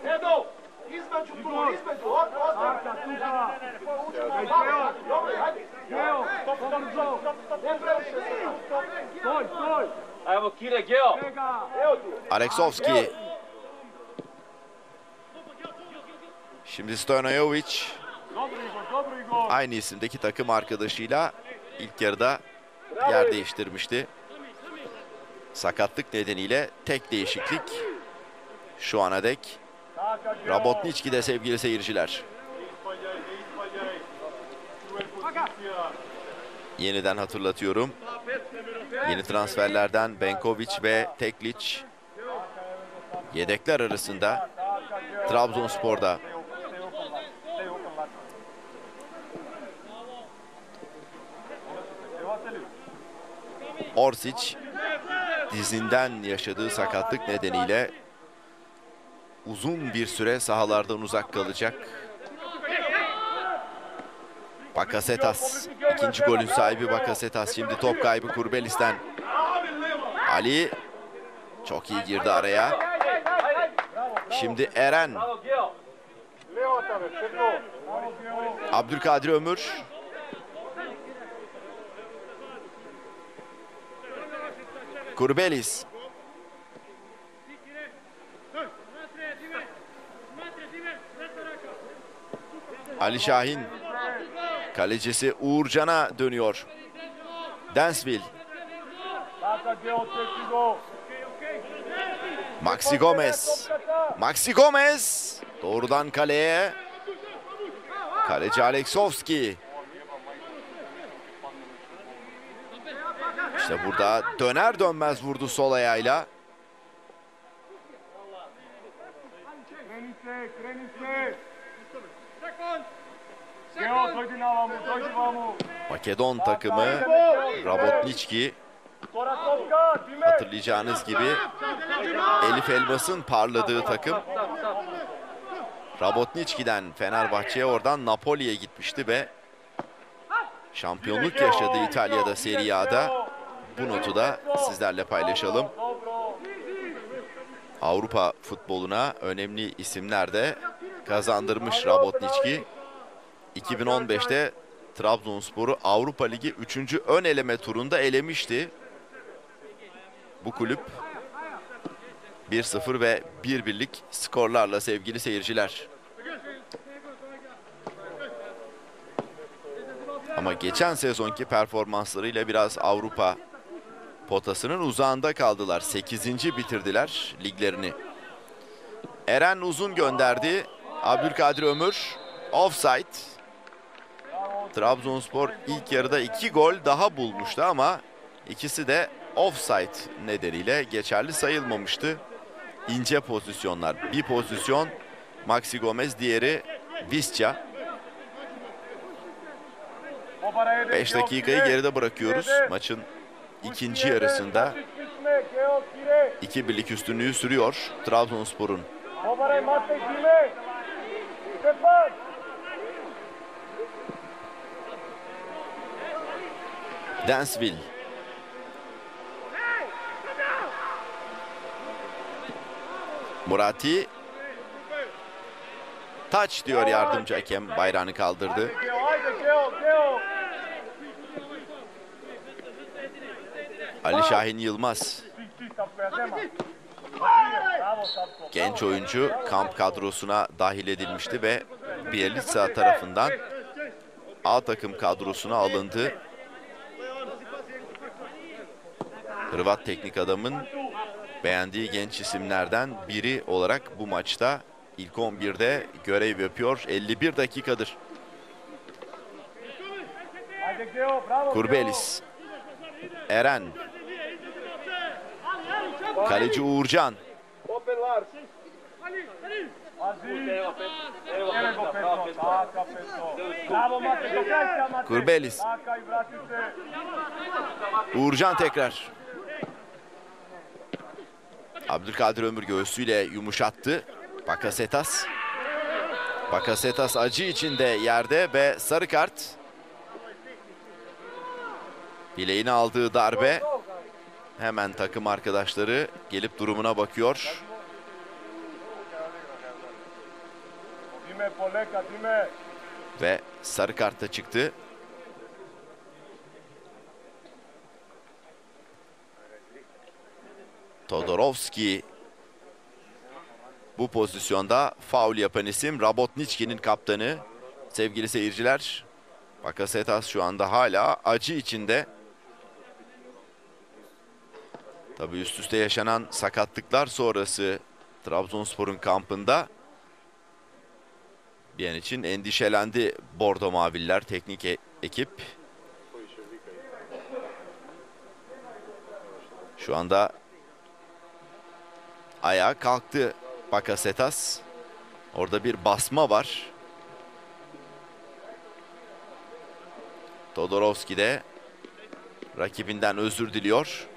Edo, između tu, između, od, Arka, tuka. Ej, Geo. Geo, stop, stop, stop. ne previše se. Stoj, stoj. Evo Kire, Geo. Aleksovski. Şimdi Stojanovic Dobro, dobro, aynı isimdeki takım arkadaşıyla ilk yarıda yer değiştirmişti. Sakatlık nedeniyle tek değişiklik şu ana dek Rabotniçki'de sevgili seyirciler. Yeniden hatırlatıyorum. Yeni transferlerden Benkovic ve Teklic yedekler arasında Trabzonspor'da. Orsic dizinden yaşadığı sakatlık nedeniyle uzun bir süre sahalardan uzak kalacak. Bakasetas ikinci golün sahibi Bakasetas şimdi top kaybı Kurbelis'ten. Ali çok iyi girdi araya. Şimdi Eren. Abdülkadir Ömür. Kurbelis. Ali Şahin. Kalecisi Uğurcan'a dönüyor. Densville. Maxi Gomez. Maxi Gomez. Doğrudan kaleye. Kaleci Aleksovski. İşte burada döner dönmez vurdu sol ayağıyla. Makedon takımı Rabotniçki hatırlayacağınız gibi Elif Elmas'ın parladığı takım. Rabotniçki'den Fenerbahçe'ye oradan Napoli'ye gitmişti ve şampiyonluk yaşadı İtalya'da Serie A'da. Bu notu da sizlerle paylaşalım. Avrupa futboluna önemli isimler de kazandırmış Rabotniçki. 2015'te Trabzonspor'u Avrupa Ligi 3. ön eleme turunda elemişti. Bu kulüp 1-0 ve 1-1'lik skorlarla sevgili seyirciler. Ama geçen sezonki performanslarıyla biraz Avrupa potasının uzağında kaldılar. 8. bitirdiler liglerini. Eren Uzun gönderdi. Abdülkadir Ömür offside. Trabzonspor ilk yarıda iki gol daha bulmuştu ama İkisi de offside nedeniyle geçerli sayılmamıştı. İnce pozisyonlar. Bir pozisyon Maxi Gomez, diğeri Visca. 5 dakikayı geride bırakıyoruz. Maçın ikinci yarısında iki birlik üstünlüğü sürüyor Trabzonspor'un. Dansville. Murati. Taç diyor yardımcı hakem bayrağını kaldırdı. Geo, ajde, Geo, Geo! Ali Şahin Yılmaz genç oyuncu kamp kadrosuna dahil edilmişti ve Bielitsa tarafından A takım kadrosuna alındı. Hırvat teknik adamın beğendiği genç isimlerden biri olarak bu maçta ilk 11'de görev yapıyor. 51 dakikadır. Kurbelis, Eren, kraja, Matej. Kurbelis. Uğurcan tekrar. Abdülkadir Ömür göğsüyle yumuşattı. Bakasetas. Bakasetas acı içinde yerde ve sarı kart. Bileğine aldığı darbe. Hemen takım arkadaşları gelip durumuna bakıyor. Ve sarı kartta çıktı. Todorovski bu pozisyonda faul yapan isim Rabotniçki'nin kaptanı. Sevgili seyirciler, Bakasetas şu anda hala acı içinde. Tabii üst üste yaşanan sakatlıklar sonrası Trabzonspor'un kampında bir an için endişelendi Bordo Maviller teknik e- ekip. Şu anda ayağa kalktı Bakasetas. Orada bir basma var. Todorovski de rakibinden özür diliyor.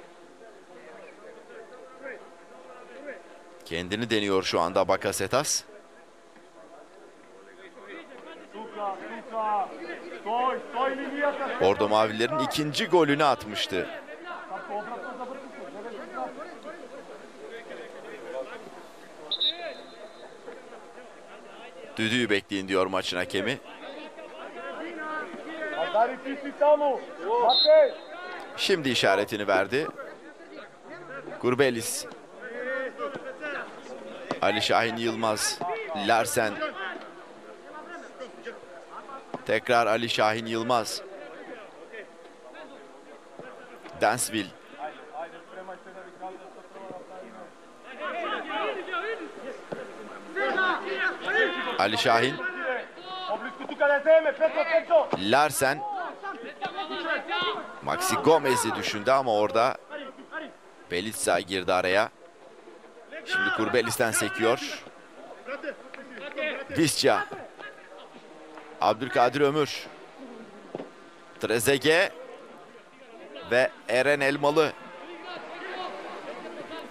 Kendini deniyor şu anda Bakasetas. Bordo Mavilerin ikinci golünü atmıştı. Düdüğü bekleyin diyor maçın hakemi. Şimdi işaretini verdi. Gurbelis. Ali Şahin Yılmaz. Larsen. Tekrar Ali Şahin Yılmaz. Dansville. Ali Şahin. Larsen. Maxi Gomez'i düşündü ama orada Belitsa girdi araya. Şimdi Kurbelis'ten sekiyor. Visca. Abdülkadir Ömür. Trezege ve Eren Elmalı.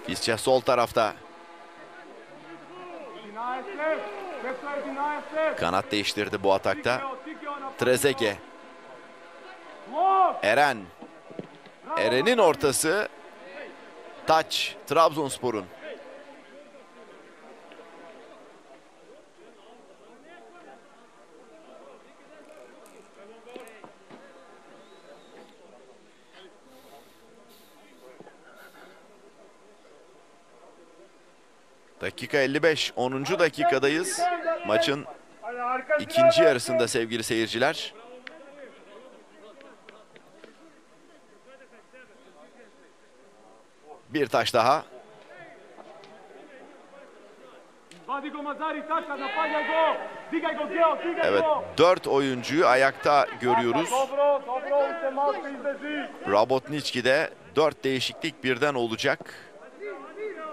Visca sol tarafta. Kanat değiştirdi bu atakta. Trezege. Eren. Eren'in ortası. Taç. Trabzonspor'un. Dakika 55. 10. dakikadayız. Maçın ikinci yarısında sevgili seyirciler. Bir taş daha. Evet! 4 oyuncuyu ayakta görüyoruz. İzdrži! Rabotnički'de 4 değişiklik birden olacak. Yes, baka.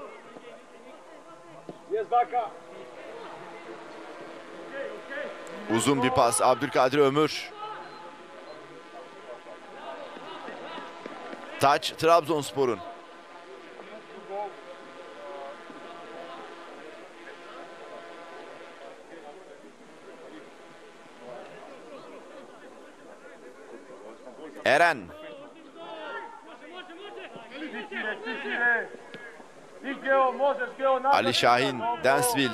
Uzun bir pas Abdülkadir Ömür. Taç Trabzonspor'un. Eren Ali Şahin. Densville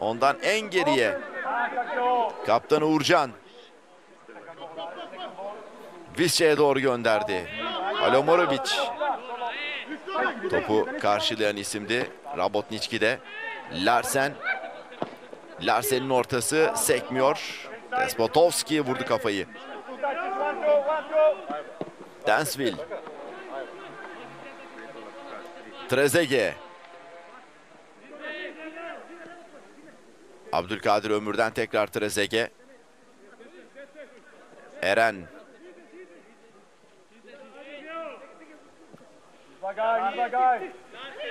ondan en geriye kaptan Uğurcan Visca'ya doğru gönderdi. Alomorovic topu karşılayan isimdi. Rabotniçki'de. Larsen Larsen'in ortası sekmiyor. Despotovski vurdu kafayı. Densville. Trezeguet. Abdülkadir Ömür'den tekrar Trezeguet. Eren. Izlagaj, izlagaj!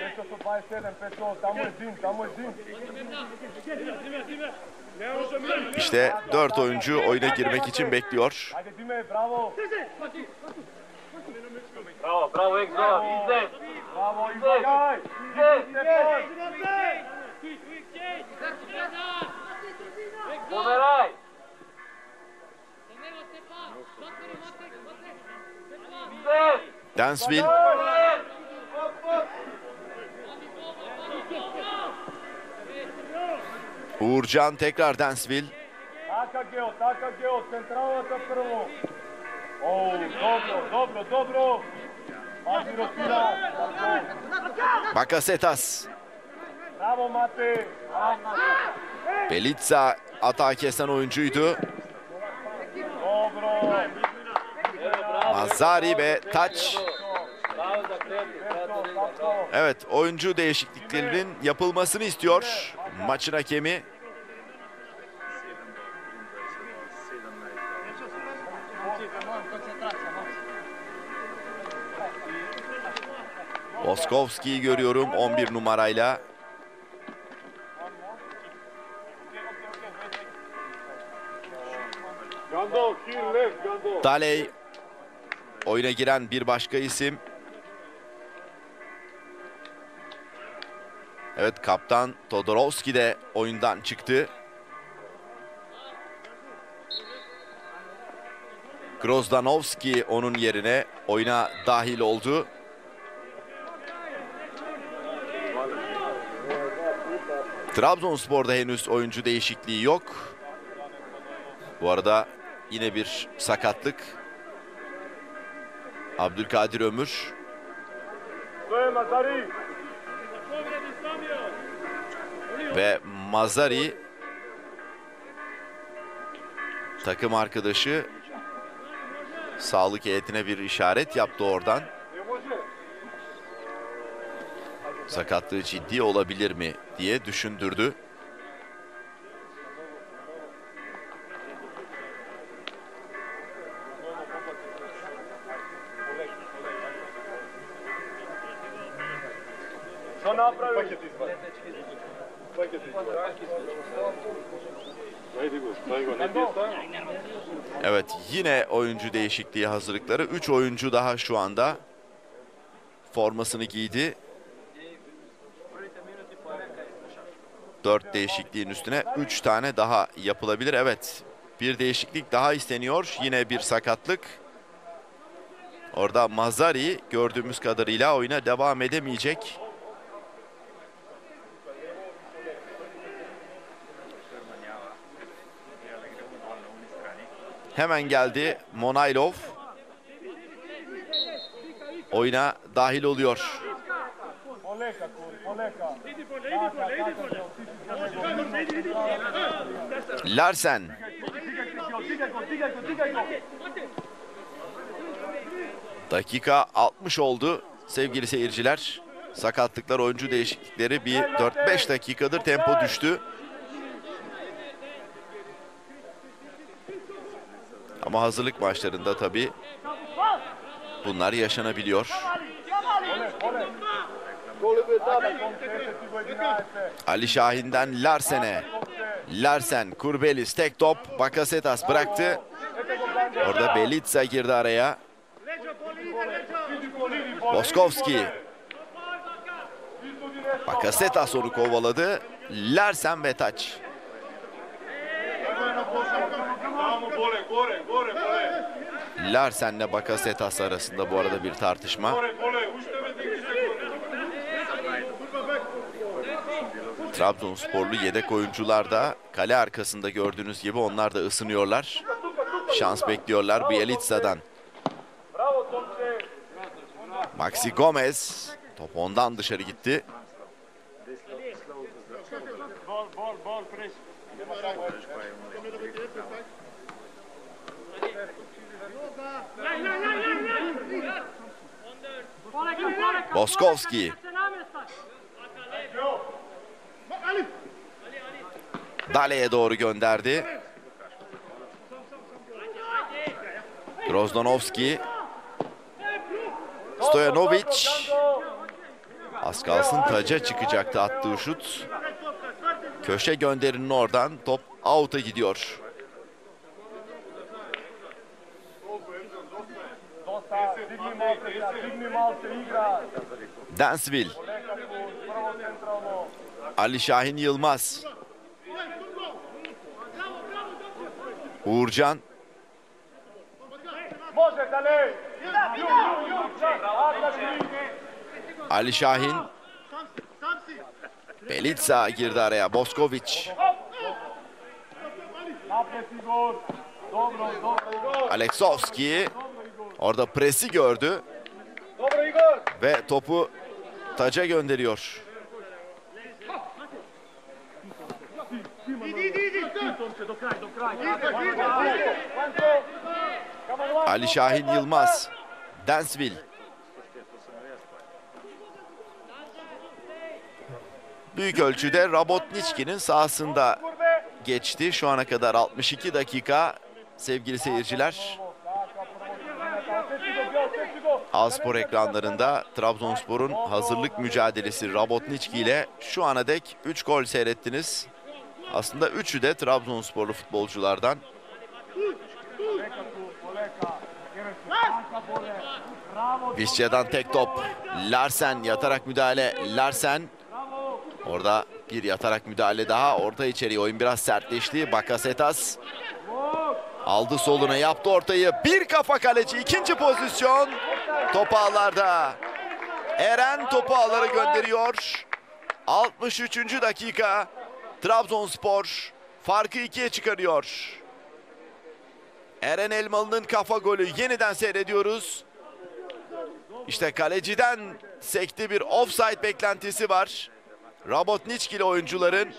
527, 500, tamo je dim, tamo je dim! İşte dört oyuncu oyuna girmek için bekliyor. Ajde Dime, bravo! Bravo, bravo, ex Zoran, izde. Bravo, izlagaj! Izlagaj! Pomeraj. Densville. Uğurcan tekrar rotira! Tako. Bakasetas. Bravo Mate! Belitsa atağı kesen oyuncuydu. Mazari ve Taç. Evet oyuncu değişikliklerinin yapılmasını istiyor maçın hakemi. Boskovski'yi görüyorum 11 numarayla. Daley oyuna giren bir başka isim. Evet kaptan Todorovski de oyundan çıktı. Grozdanovski onun yerine oyuna dahil oldu. Trabzonspor'da henüz oyuncu değişikliği yok. Bu arada yine bir sakatlık. Abdülkadir Ömür ve Mazari takım arkadaşı sağlık heyetine bir işaret yaptı oradan. Sakatlığı ciddi olabilir mi diye düşündürdü. Evet yine oyuncu değişikliği hazırlıkları. 3 oyuncu daha şu anda formasını giydi. 4 değişikliğin üstüne 3 tane daha yapılabilir. Evet bir değişiklik daha isteniyor. Yine bir sakatlık. Orada Mazari gördüğümüz kadarıyla oyuna devam edemeyecek. Hemen geldi Monaylov. Oyuna dahil oluyor. Larsen. Dakika 60 oldu sevgili seyirciler. sakatlıklar, oyuncu değişiklikleri bir 4-5 dakikadır tempo düştü. Ama hazırlık maçlarında tabii bunlar yaşanabiliyor. Ali Şahin'den Larsen'e. Larsen, Kurbelis tek top. Bakasetas bıraktı. Orada Belitsa girdi araya. Boskovski. Bakasetas onu kovaladı. Larsen ve taç. Larsen'le Bakasetas arasında bu arada bir tartışma. Trabzonsporlu yedek oyuncular da kale arkasında gördüğünüz gibi onlar da ısınıyorlar. Şans bekliyorlar Bielitsa'dan. Maxi Gomez top ondan dışarı gitti. Boskovski. Dale'ye doğru gönderdi. Grozdanovski. Stojanovic. Az kalsın taca çıkacaktı attığı şut. Köşe gönderinin oradan top out'a gidiyor. Dosta, Ali Şahin Yılmaz. Uğurcan. Ali Şahin. Belitsa girdi araya. Boskoviç. Aleksovski. Orada presi gördü. Ve topu taca gönderiyor. Ali Şahin Yılmaz, Dansville. Büyük ölçüde Rabotniçki'nin sahasında geçti. Şu ana kadar 62 dakika sevgili seyirciler. Alspor ekranlarında Trabzonspor'un hazırlık mücadelesi Rabotniçki ile şu ana dek 3 gol seyrettiniz. Aslında üçü de Trabzonsporlu futbolculardan. Visca'dan tek top. Larsen yatarak müdahale. Larsen orada bir yatarak müdahale daha. Orta içeriye oyun biraz sertleşti. Bakasetas aldı soluna yaptı ortayı. Bir kafa kaleci ikinci pozisyon. Top ağlarda. Eren topu ağlara gönderiyor. 63. dakika. Trabzonspor farkı ikiye çıkarıyor. Eren Elmalı'nın kafa golü yeniden seyrediyoruz. İşte kaleciden sekti bir offside beklentisi var. Rabotniçkili oyuncuların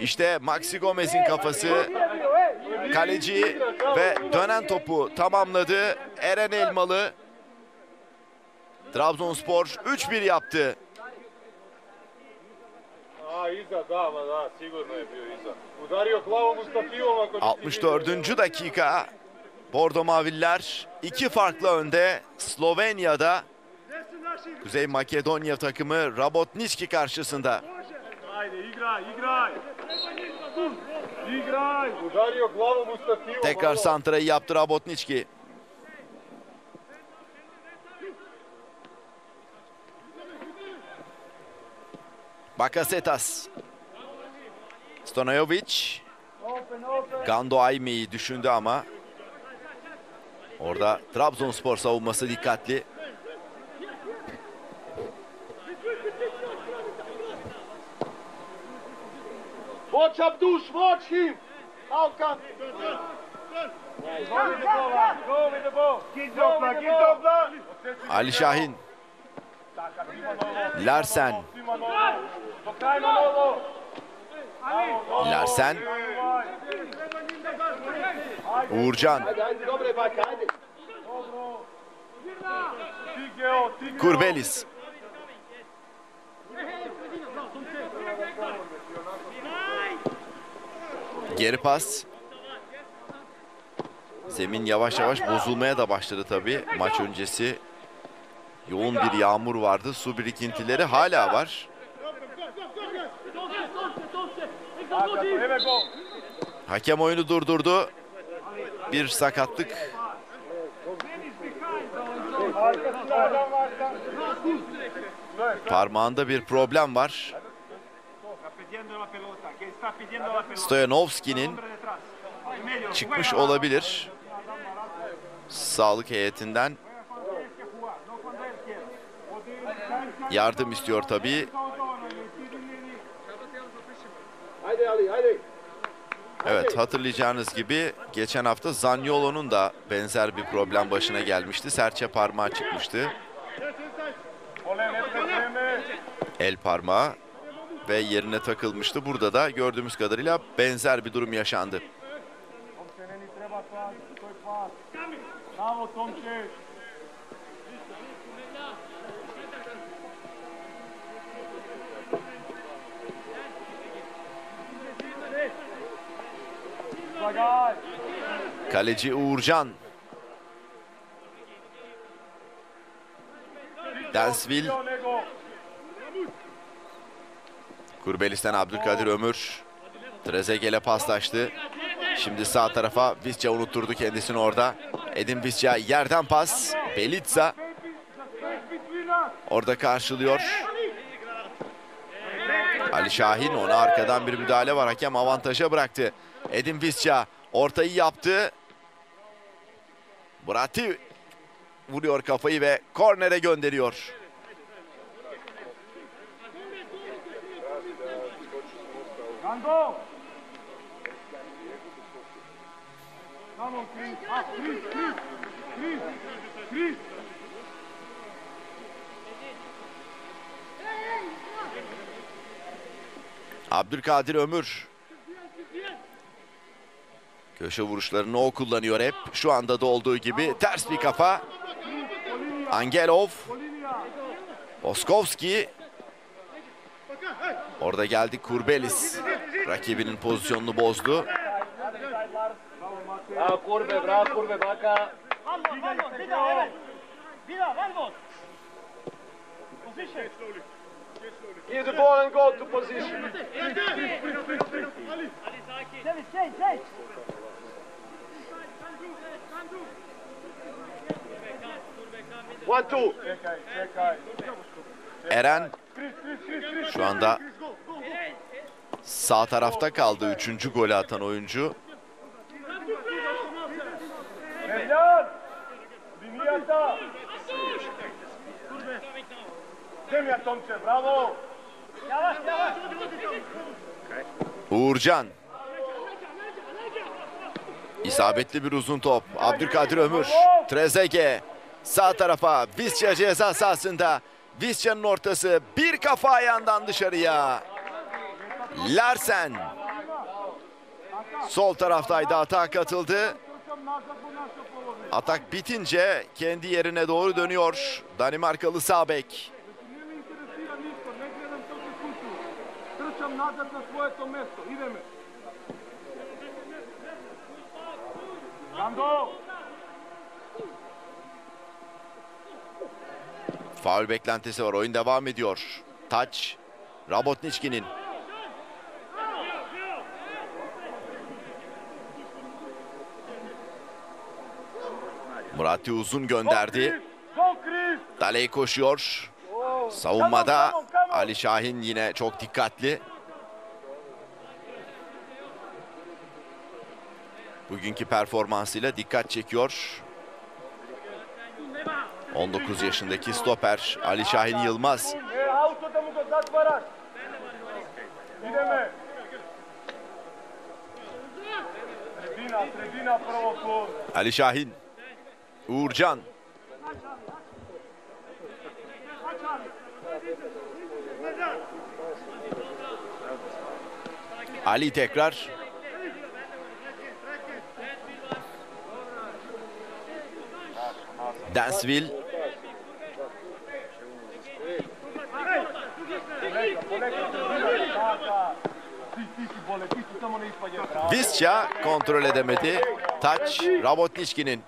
İşte Maxi Gomez'in kafası kaleci ve dönen topu tamamladı. Eren Elmalı Trabzonspor 3-1 yaptı. ...64. dakika... ...Bordo Maviller... ...iki farklı önde... ...Slovenya'da... ...Kuzey Makedonya takımı... ...Rabotniski karşısında. Tekrar Santra'yı yaptı Rabotniçki. Bakasetas. Stonajovic. Gando Aymi'yi düşündü ama orada Trabzonspor savunması dikkatli. Watch Abdush, watch him. Hakan. Go with the ball, man. Go with the ball. Give topla, give topla. Ali Şahin. Larsen. Larsen. Uğurcan. Kurbelis. Geri pas. Zemin yavaş yavaş bozulmaya da başladı tabii. Maç öncesi yoğun bir yağmur vardı. Su birikintileri hala var. Hakem oyunu durdurdu. Bir sakatlık. Parmağında bir problem var. Stoyanovski'nin çıkmış olabilir. Sağlık heyetinden yardım istiyor tabii. Evet hatırlayacağınız gibi geçen hafta Zaniolo'nun da benzer bir problem başına gelmişti. Serçe parmağı çıkmıştı. El parmağı ve yerine takılmıştı. Burada da gördüğümüz kadarıyla benzer bir durum yaşandı. Kaleci Uğurcan. Densville, Kurbelis'ten Abdülkadir Ömür. Trezeguet'e paslaştı. Şimdi sağ tarafa Visca unutturdu kendisini orada. Edin Visca yerden pas. Belitsa orada karşılıyor. Ali Şahin ona arkadan bir müdahale var. Hakem avantaja bıraktı. Edin Visca ortayı yaptı. Burati vuruyor kafayı ve kornere gönderiyor. Gando. Vamos, Chris. Ah, Chris, Chris. Chris. Chris. Abdülkadir Ömür. Köşe vuruşlarını o kullanıyor hep. Şu anda da olduğu gibi ters bir kafa. Angelov. Boskovski. Orada geldi Kurbelis. Rakibinin pozisyonunu bozdu. Give the ball and go to position. One, two. Eren şu anda sağ tarafta kaldı. Üçüncü golü atan oyuncu. Uğurcan. İsabetli bir uzun top. Abdülkadir Ömür. Trezege. Sağ tarafa. Visca ceza sahasında. Visca'nın ortası. Bir kafa ayağından dışarıya. Larsen. Sol taraftaydı hata katıldı. Atak bitince kendi yerine doğru dönüyor. Danimarkalı sağ bek. Nije me interesira ništa, ne gledam to se kuću. Trčam nazad na svoje to mesto, ide me. Gando. Faul beklentisi var. Oyun devam ediyor. Taç. Rabotniçki'nin. Muratti uzun gönderdi. Daley koşuyor. Savunmada Ali Şahin yine çok dikkatli. Bugünkü performansıyla dikkat çekiyor. 19 yaşındaki stoper Ali Şahin Yılmaz. E. Ali Şahin. Uğurcan. Ali tekrar. Dansville. Visca kontrol edemedi. Taç Rabotnişki'nin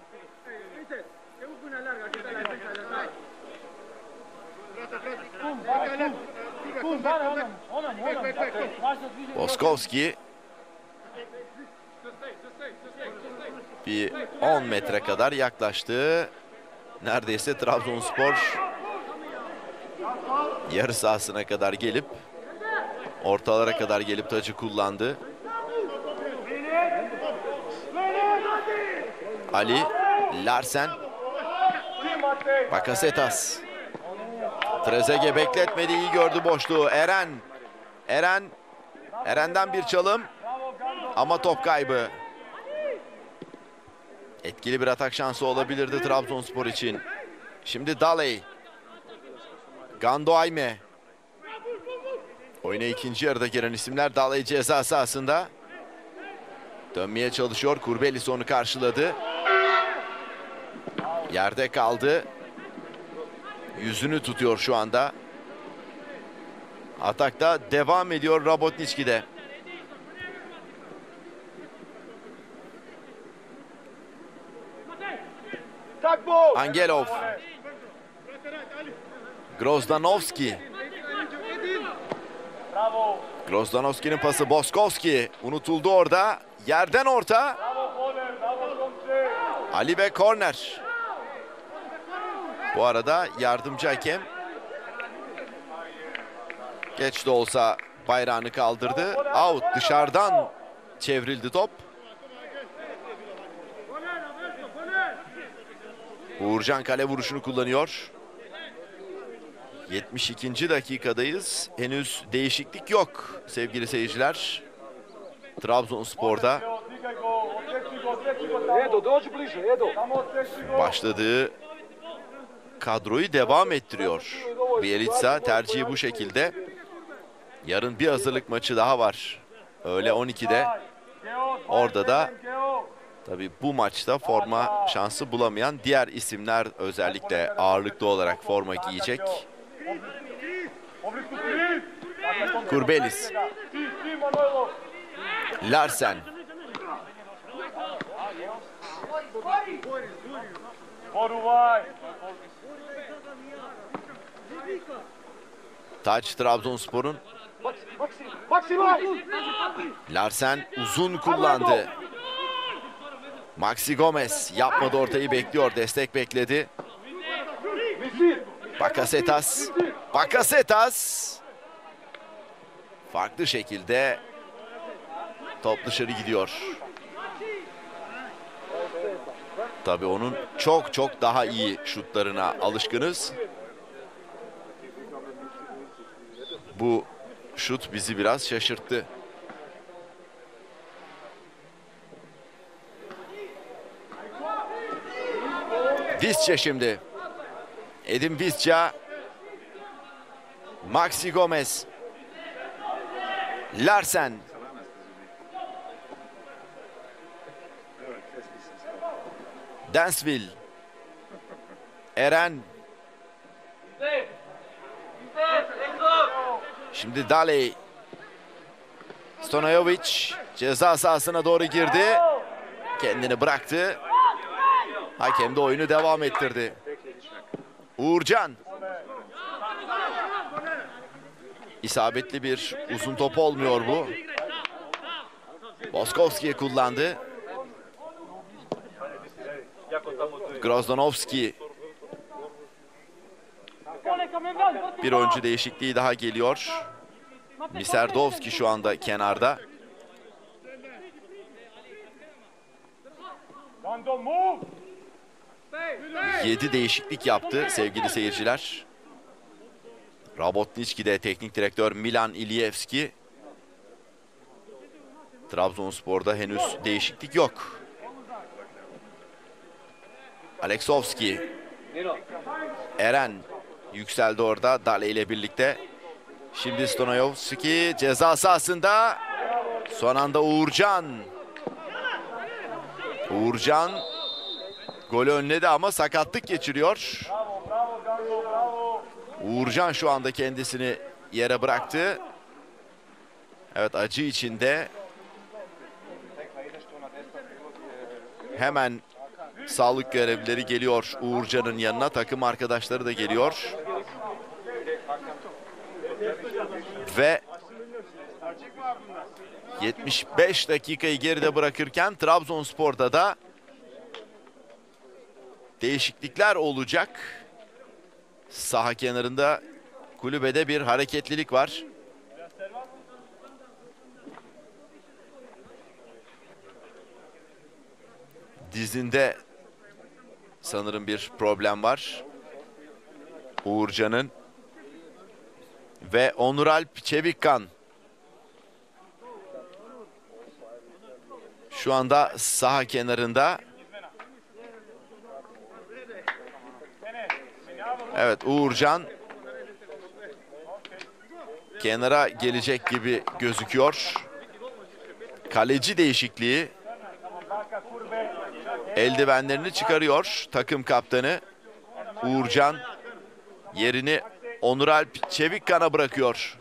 Boskovski. Bir 10 metre kadar yaklaştı. Neredeyse Trabzonspor yarı sahasına kadar gelip ortalara kadar gelip tacı kullandı. Ali Larsen. Bakasetas Trezege bekletmedi iyi gördü boşluğu Eren Eren Eren'den bir çalım ama top kaybı. Etkili bir atak şansı olabilirdi Trabzonspor için. Şimdi Daley. Gando Ayme. Oyuna ikinci yarıda giren isimler Daley ceza sahasında. Dönmeye çalışıyor. Kurbelis onu karşıladı. Yerde kaldı yüzünü tutuyor şu anda. Atakta devam ediyor Rabotniçki'de. Angelov. Grozdanovski. Grozdanovski'nin pası Boskovski. Unutuldu orada. Yerden orta. Ali ve korner. Bu arada yardımcı hakem geç de olsa bayrağını kaldırdı. Out dışarıdan çevrildi top. Uğurcan kale vuruşunu kullanıyor. 72. dakikadayız. Henüz değişiklik yok sevgili seyirciler. Trabzonspor'da başladığı kadroyu devam ettiriyor. Bielitsa tercihi bu şekilde. Yarın bir hazırlık maçı daha var. Öğle 12'de. Orada da tabi bu maçta forma şansı bulamayan diğer isimler özellikle ağırlıklı olarak forma giyecek. Kurbelis. Larsen. Larsen. Taç Trabzonspor'un. Larsen uzun kullandı. Maxi Gomez yapmadı ortayı bekliyor. Destek bekledi. Bakasetas. Bakasetas. Farklı şekilde top dışarı gidiyor. Tabii onun çok çok daha iyi şutlarına alışkınız. Bu şut bizi biraz şaşırttı. Visca şimdi. Edin Visca. Maxi Gomez. Larsen. Dansville. Eren. Şimdi Daley. Stonajovic ceza sahasına doğru girdi. Kendini bıraktı. Hakem de oyunu devam ettirdi. Uğurcan. İsabetli bir uzun top olmuyor bu. Boskovski kullandı. Grozdanovski. Bir oyuncu değişikliği daha geliyor. Miserdovski şu anda kenarda. Yedi değişiklik yaptı sevgili seyirciler. Rabotnicki de teknik direktör Milan İlyevski. Trabzonspor'da henüz değişiklik yok. Aleksovski. Eren yükseldi orada Dale ile birlikte. Şimdi Stonayovski ceza sahasında. Son anda Uğurcan. Uğurcan Golü önledi ama sakatlık geçiriyor. Uğurcan şu anda kendisini yere bıraktı. Evet acı içinde. Hemen sağlık görevlileri geliyor Uğurcan'ın yanına. Takım arkadaşları da geliyor. Ve 75 dakikayı geride bırakırken Trabzonspor'da da değişiklikler olacak. Saha kenarında kulübede bir hareketlilik var. Dizinde sanırım bir problem var. Uğurcan'ın ve Onuralp Çevikkan şu anda saha kenarında. Evet Uğurcan kenara gelecek gibi gözüküyor. Kaleci değişikliği. Eldivenlerini çıkarıyor takım kaptanı. Uğurcan yerini Onuralp Çevikkan'a bırakıyor.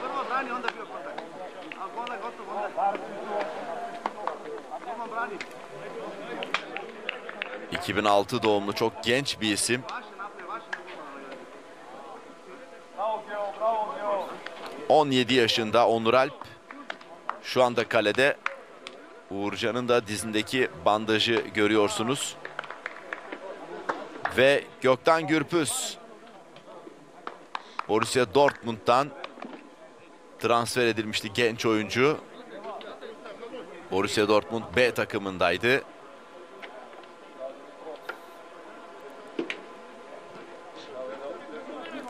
Prvo brani, onda bio kontakt. Ako onda gotovo, onda... Prvo brani. 2006 doğumlu çok genç bir isim. Vaše napravi, vaše Bravo, Geo, bravo, Geo. 17 yaşında Onur Alp şu anda kalede. Uğurcan'ın da dizindeki bandajı görüyorsunuz. Ve Gökten Gürpüz Borussia Dortmund'dan transfer edilmişti genç oyuncu. Borussia Dortmund B takımındaydı.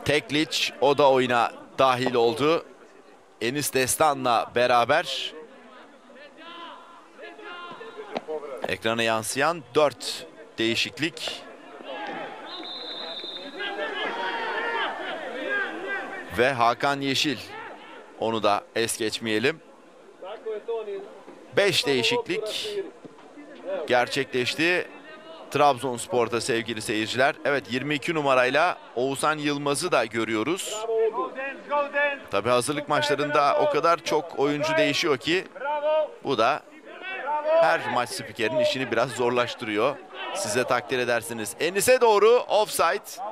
Tekliç o da oyuna dahil oldu. Enis Destan'la beraber ekrana yansıyan 4 değişiklik. Ve Hakan Yeşil. Onu da es geçmeyelim. 5 değişiklik gerçekleşti. Trabzonspor'da sevgili seyirciler. Evet 22 numarayla Oğuzhan Yılmaz'ı da görüyoruz. Tabi hazırlık maçlarında o kadar çok oyuncu değişiyor ki bu da her maç spikerin işini biraz zorlaştırıyor. Size takdir edersiniz. Enis'e doğru offside.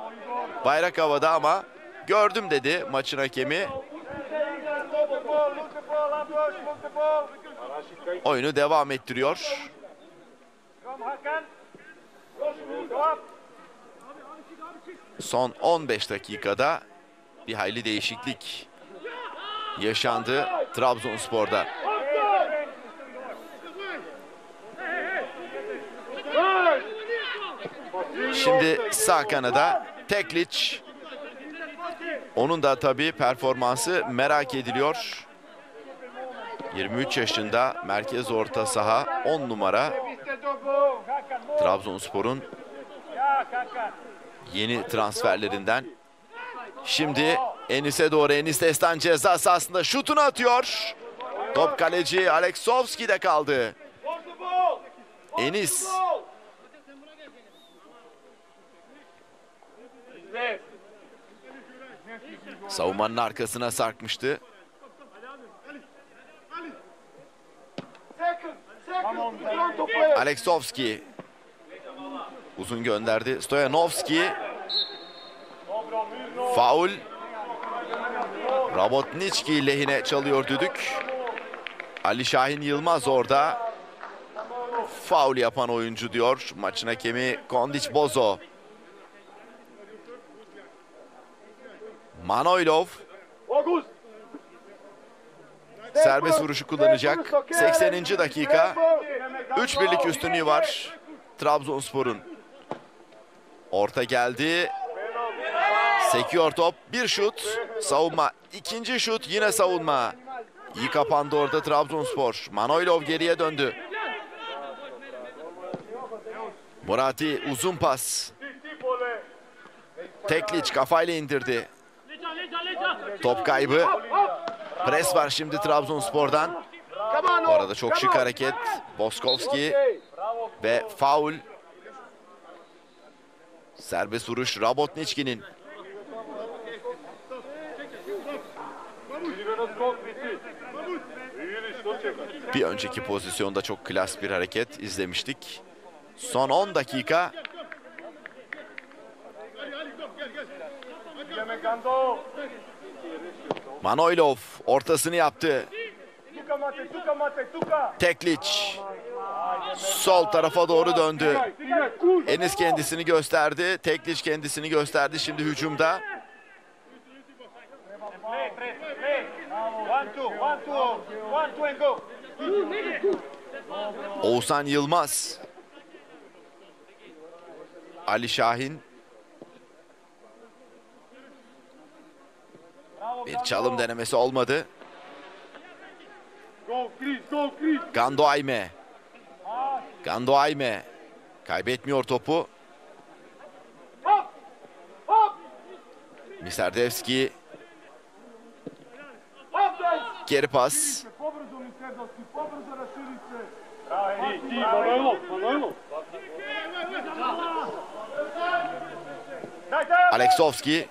Bayrak havada ama gördüm dedi maçın hakemi. Oyunu devam ettiriyor. Come, Hakan. Go up. Son 15 dakikada bir hayli değişiklik yaşandı Trabzonspor'da. Şimdi sağ kanada Tekliç. Onun da tabii performansı merak ediliyor. 23 yaşında merkez orta saha 10 numara Trabzonspor'un yeni transferlerinden. Şimdi Enis'e doğru Enis Destan ceza sahasında şutunu atıyor. Top kaleci Aleksovski'de kaldı. Enis savunmanın arkasına sarkmıştı. Aleksovski uzun gönderdi. Stoyanovski faul. Rabotniçki lehine çalıyor düdük. Ali Şahin Yılmaz orada. Faul yapan oyuncu diyor maçın hakemi Kondiç Bozo. Manoylov serbest vuruşu kullanacak. 80. dakika. 3 birlik üstünlüğü var Trabzonspor'un. Orta geldi. Sekiyor top. Bir şut. Savunma. İkinci şut yine savunma. İyi kapandı orada Trabzonspor. Manoylov geriye döndü. Murati uzun pas. Tekliç kafayla indirdi. Top kaybı. Pres var şimdi Trabzonspor'dan. Bu arada çok şık hareket. Boskovski ve faul. Serbest vuruş Rabotniçki'nin. Bir önceki pozisyonda çok klas bir hareket izlemiştik. Son 10 dakika. Manoylov ortasını yaptı. Tekliç sol tarafa doğru döndü. Enis kendisini gösterdi. Tekliç kendisini gösterdi. Şimdi hücumda. Oğuzhan Yılmaz. Ali Şahin. Bir çalım denemesi olmadı. Gando Ayme. Gando Ayme. Kaybetmiyor topu. Misardevski. Geri pas. Aleksovski.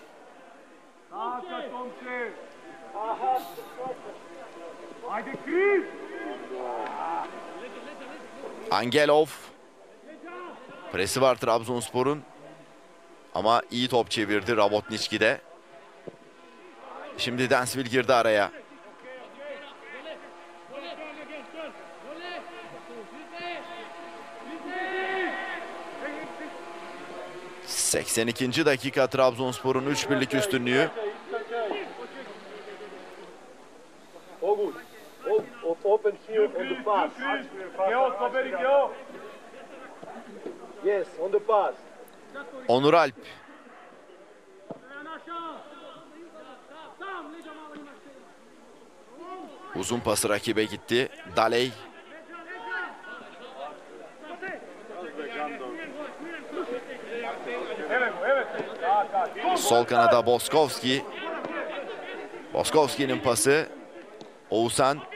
Angelov. Presi var Trabzonspor'un. Ama iyi top çevirdi Rabotniçki de. Şimdi Densville girdi araya. ...82. dakika Trabzonspor'un 3 birlik üstünlüğü of open field on the pass. Yes, on the pass. Onur Alp. Uzun pası rakibe gitti. Daley. Sol kanada Boskovski. Boskovski'nin pası. Oğuzhan.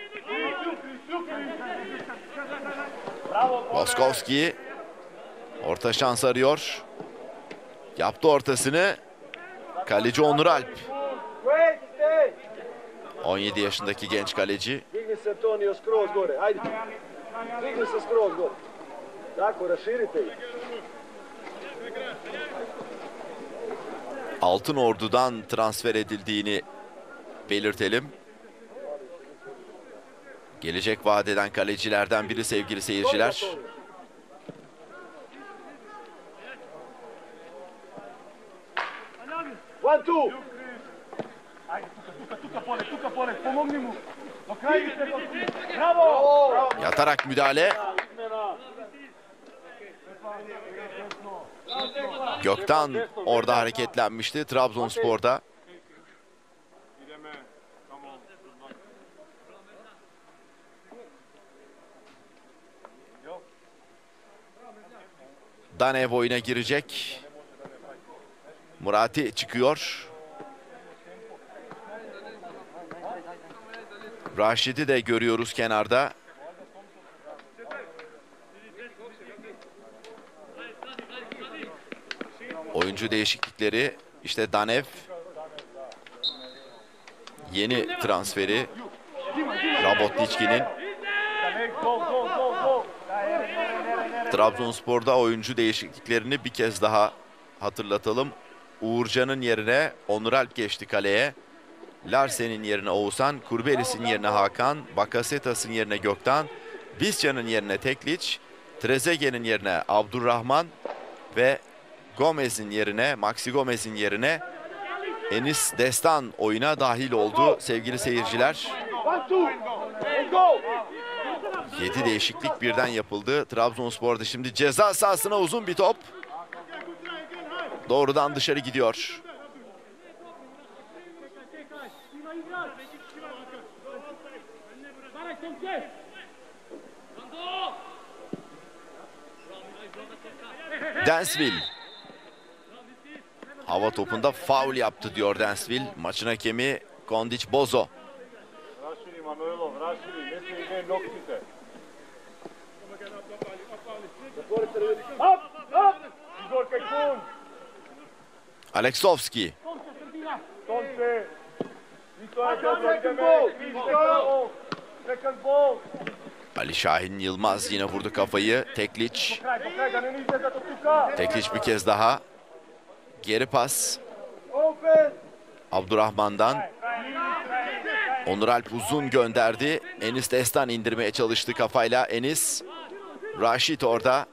Boskovski. Orta şans arıyor. Yaptı ortasını. Kaleci Onur Alp. Wait, stay. 17 yaşındaki genç kaleci. Altın Ordu'dan transfer edildiğini belirtelim. Gelecek vadeden kalecilerden biri sevgili seyirciler. One, two. Yatarak müdahale. Gökten orada hareketlenmişti Trabzonspor'da. Danev oyuna girecek. Murati çıkıyor. Raşid'i de görüyoruz kenarda. Oyuncu değişiklikleri işte Danev yeni transferi Rabotniçki'nin! Trabzonspor'da oyuncu değişikliklerini bir kez daha hatırlatalım. Uğurcan'ın yerine Onur Alp geçti kaleye. Larsen'in yerine Oğuzhan, Kurbelis'in yerine Hakan, Bakasetas'ın yerine Gökten, Visca'nın yerine Tekliç, Trezeguet'in yerine Abdurrahman ve Gomez'in yerine, Maxi Gomez'in yerine Enis Destan oyuna dahil oldu sevgili seyirciler. 7 değişiklik birden yapıldı. Trabzonspor'da şimdi ceza sahasına uzun bir top. Doğrudan dışarı gidiyor. Dansville. Hava topunda faul yaptı diyor Dansville. Maçın hakemi Kondić Bozo. Manuelo, raširi, ne se. Up, up! Igor Kajkun! Aleksovski. Ball! Ali Şahin Yılmaz yine vurdu kafayı. Tekliç. Tekliç bir kez daha. Geri pas. Abdurrahman'dan. Onur Alp uzun gönderdi. Enis Destan indirmeye çalıştı kafayla. Enis. Raşit orada.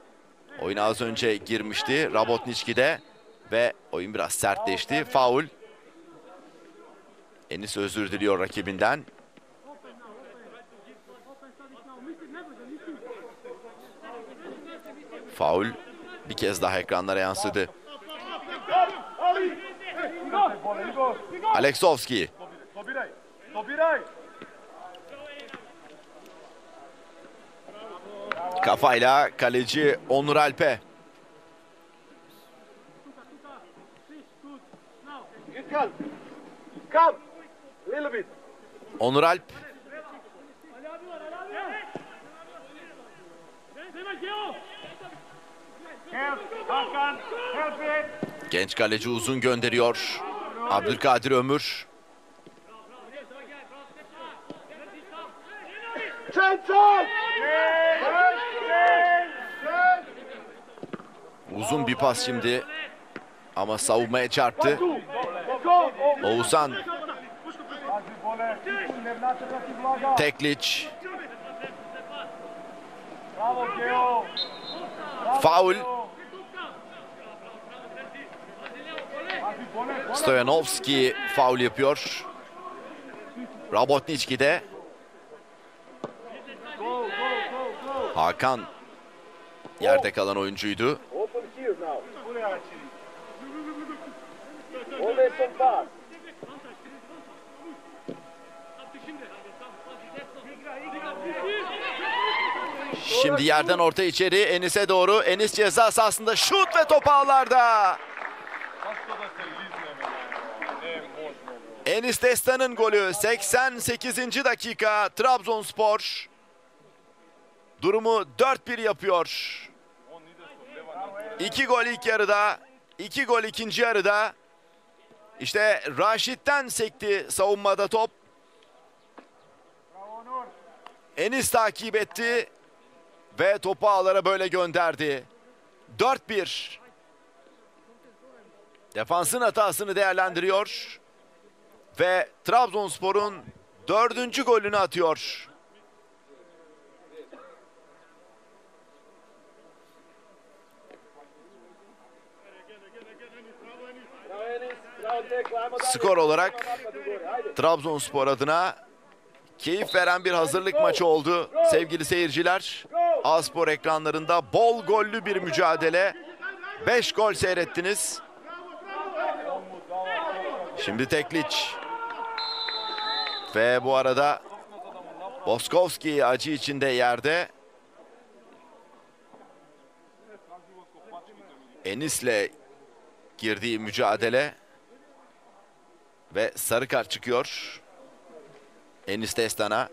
Oyuna az önce girmişti. Rabotniçki'de. Ve oyun biraz sertleşti. Faul. Enis özür diliyor rakibinden. Faul bir kez daha ekranlara yansıdı. Aleksovski. Dobiraj! Kafayla kaleci Onur Alp'e. Onur Alp genç kaleci uzun gönderiyor. Abdülkadir Ömür. Uzun bir pas şimdi. Ama savunmaya çarptı. Oğuzhan! Tekliç. Faul. Stoyanovski faul yapıyor. Rabotniçki de. Hakan yerde kalan oyuncuydu. Şimdi yerden orta içeri Enis'e doğru. Enis ceza sahasında şut ve top ağlarda. Enis Destan'ın golü 88. dakika Trabzonspor. Durumu 4-1 yapıyor. 2 gol ilk yarıda, 2 gol ikinci yarıda. İşte Raşit'ten sekti savunmada top. Enis takip etti ve topu ağlara böyle gönderdi. 4-1. Defansın hatasını değerlendiriyor ve Trabzonspor'un dördüncü golünü atıyor. Bravo Enis. Bravo Tekla. Ajmo dalje. Skor olarak. Trabzonspor adına keyif veren bir hazırlık maçı oldu sevgili seyirciler. Aspor ekranlarında bol gollü bir mücadele. 5 gol seyrettiniz. Şimdi Tekliç. Ve bu arada Boskovski acı içinde yerde. Enis'le girdiği mücadele ve sarı kart çıkıyor. Enis Destan'a.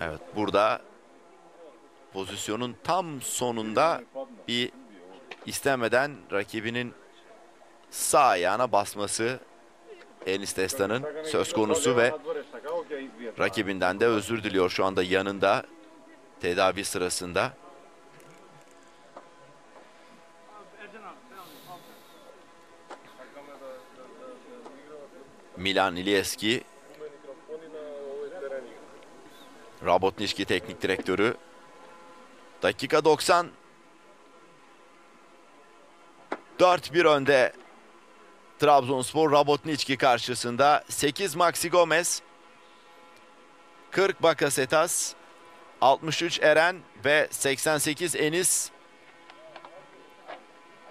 Evet burada pozisyonun tam sonunda bir istemeden rakibinin sağ ayağına basması Enis Destan'ın söz konusu ve rakibinden de özür diliyor şu anda yanında tedavi sırasında. Milan Ilieski Rabotnički teknik direktörü. Dakika 90. 4-1 önde Trabzonspor Rabotnički karşısında 8 Maxi Gomez, 40 Bakasetas, 63 Eren ve 88 Enis.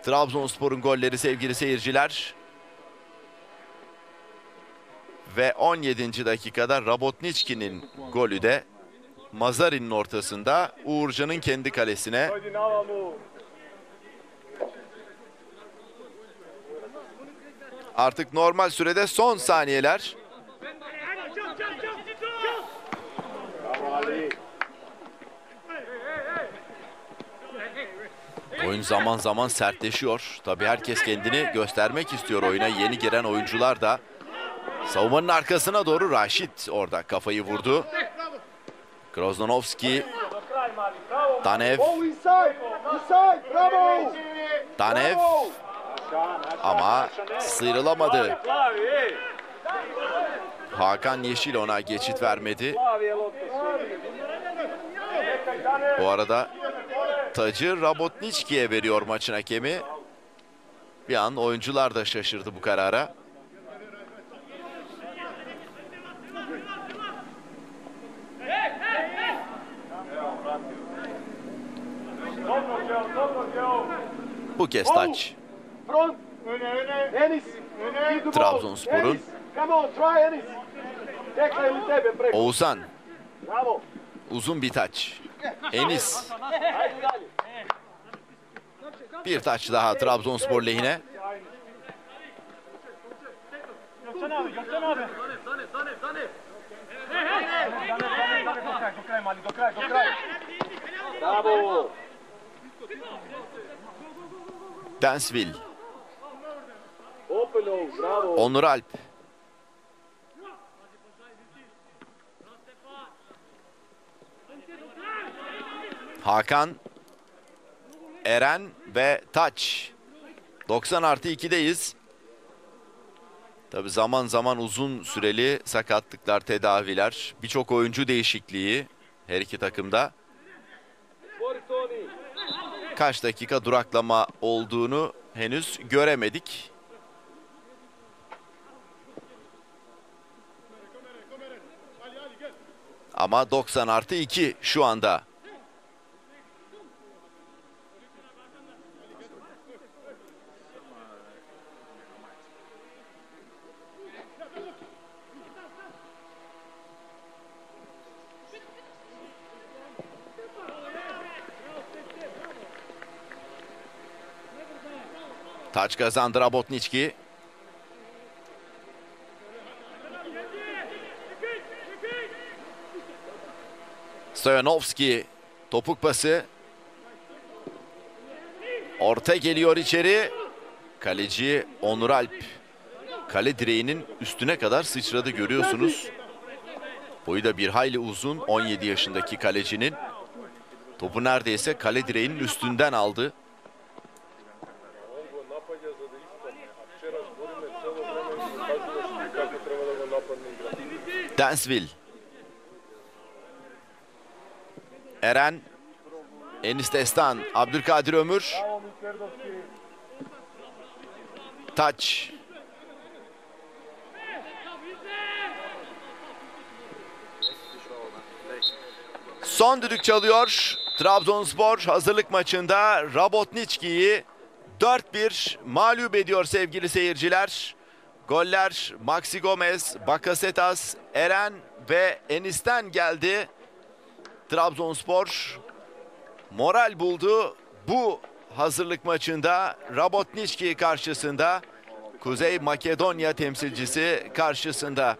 Trabzonspor'un golleri sevgili seyirciler. Ve 17. dakikada Rabotnički'nin golü de Mazari'nin ortasında Uğurcan'ın kendi kalesine. Artık normal sürede son saniyeler. Oyun zaman zaman sertleşiyor. Tabii herkes kendini göstermek istiyor oyuna. Yeni giren oyuncular da savunmanın arkasına doğru Raşit orada kafayı vurdu. Grozdanovski, Danev, Oh! Danev ama sıyrılamadı. Hakan Yeşil ona geçit vermedi. Bu arada tacı Rabotniçki'ye veriyor maçın hakemi. Bir an oyuncular da şaşırdı bu karara. Bu kez taç. Trabzonspor'un. Oğuzhan Bravo! uzun bir taç. Enis bir taç daha Trabzonspor lehine. Gökçen Densville. Onur Alp. Hakan, Eren ve Taç. 90 artı 2'deyiz. Tabi zaman zaman uzun süreli sakatlıklar, tedaviler, birçok oyuncu değişikliği her iki takımda. Kaç dakika duraklama olduğunu henüz göremedik. Ama 90 artı 2 şu anda. Taç kazandı Rabotniçki. Stoyanovski topuk pası. Orta geliyor içeri. Kaleci Onur Alp. Kale direğinin üstüne kadar sıçradı görüyorsunuz. Boyu da bir hayli uzun 17 yaşındaki kalecinin. Topu neredeyse kale direğinin üstünden aldı. Densville. Eren. Enis Destan. Abdülkadir Ömür. Taç. Son düdük çalıyor. Trabzonspor hazırlık maçında Rabotniçki'yi 4-1 mağlup ediyor sevgili seyirciler. Goller Maxi Gomez, Bakasetas, Eren ve Enis'ten geldi. Trabzonspor moral buldu bu hazırlık maçında Rabotniçki karşısında Kuzey Makedonya temsilcisi karşısında.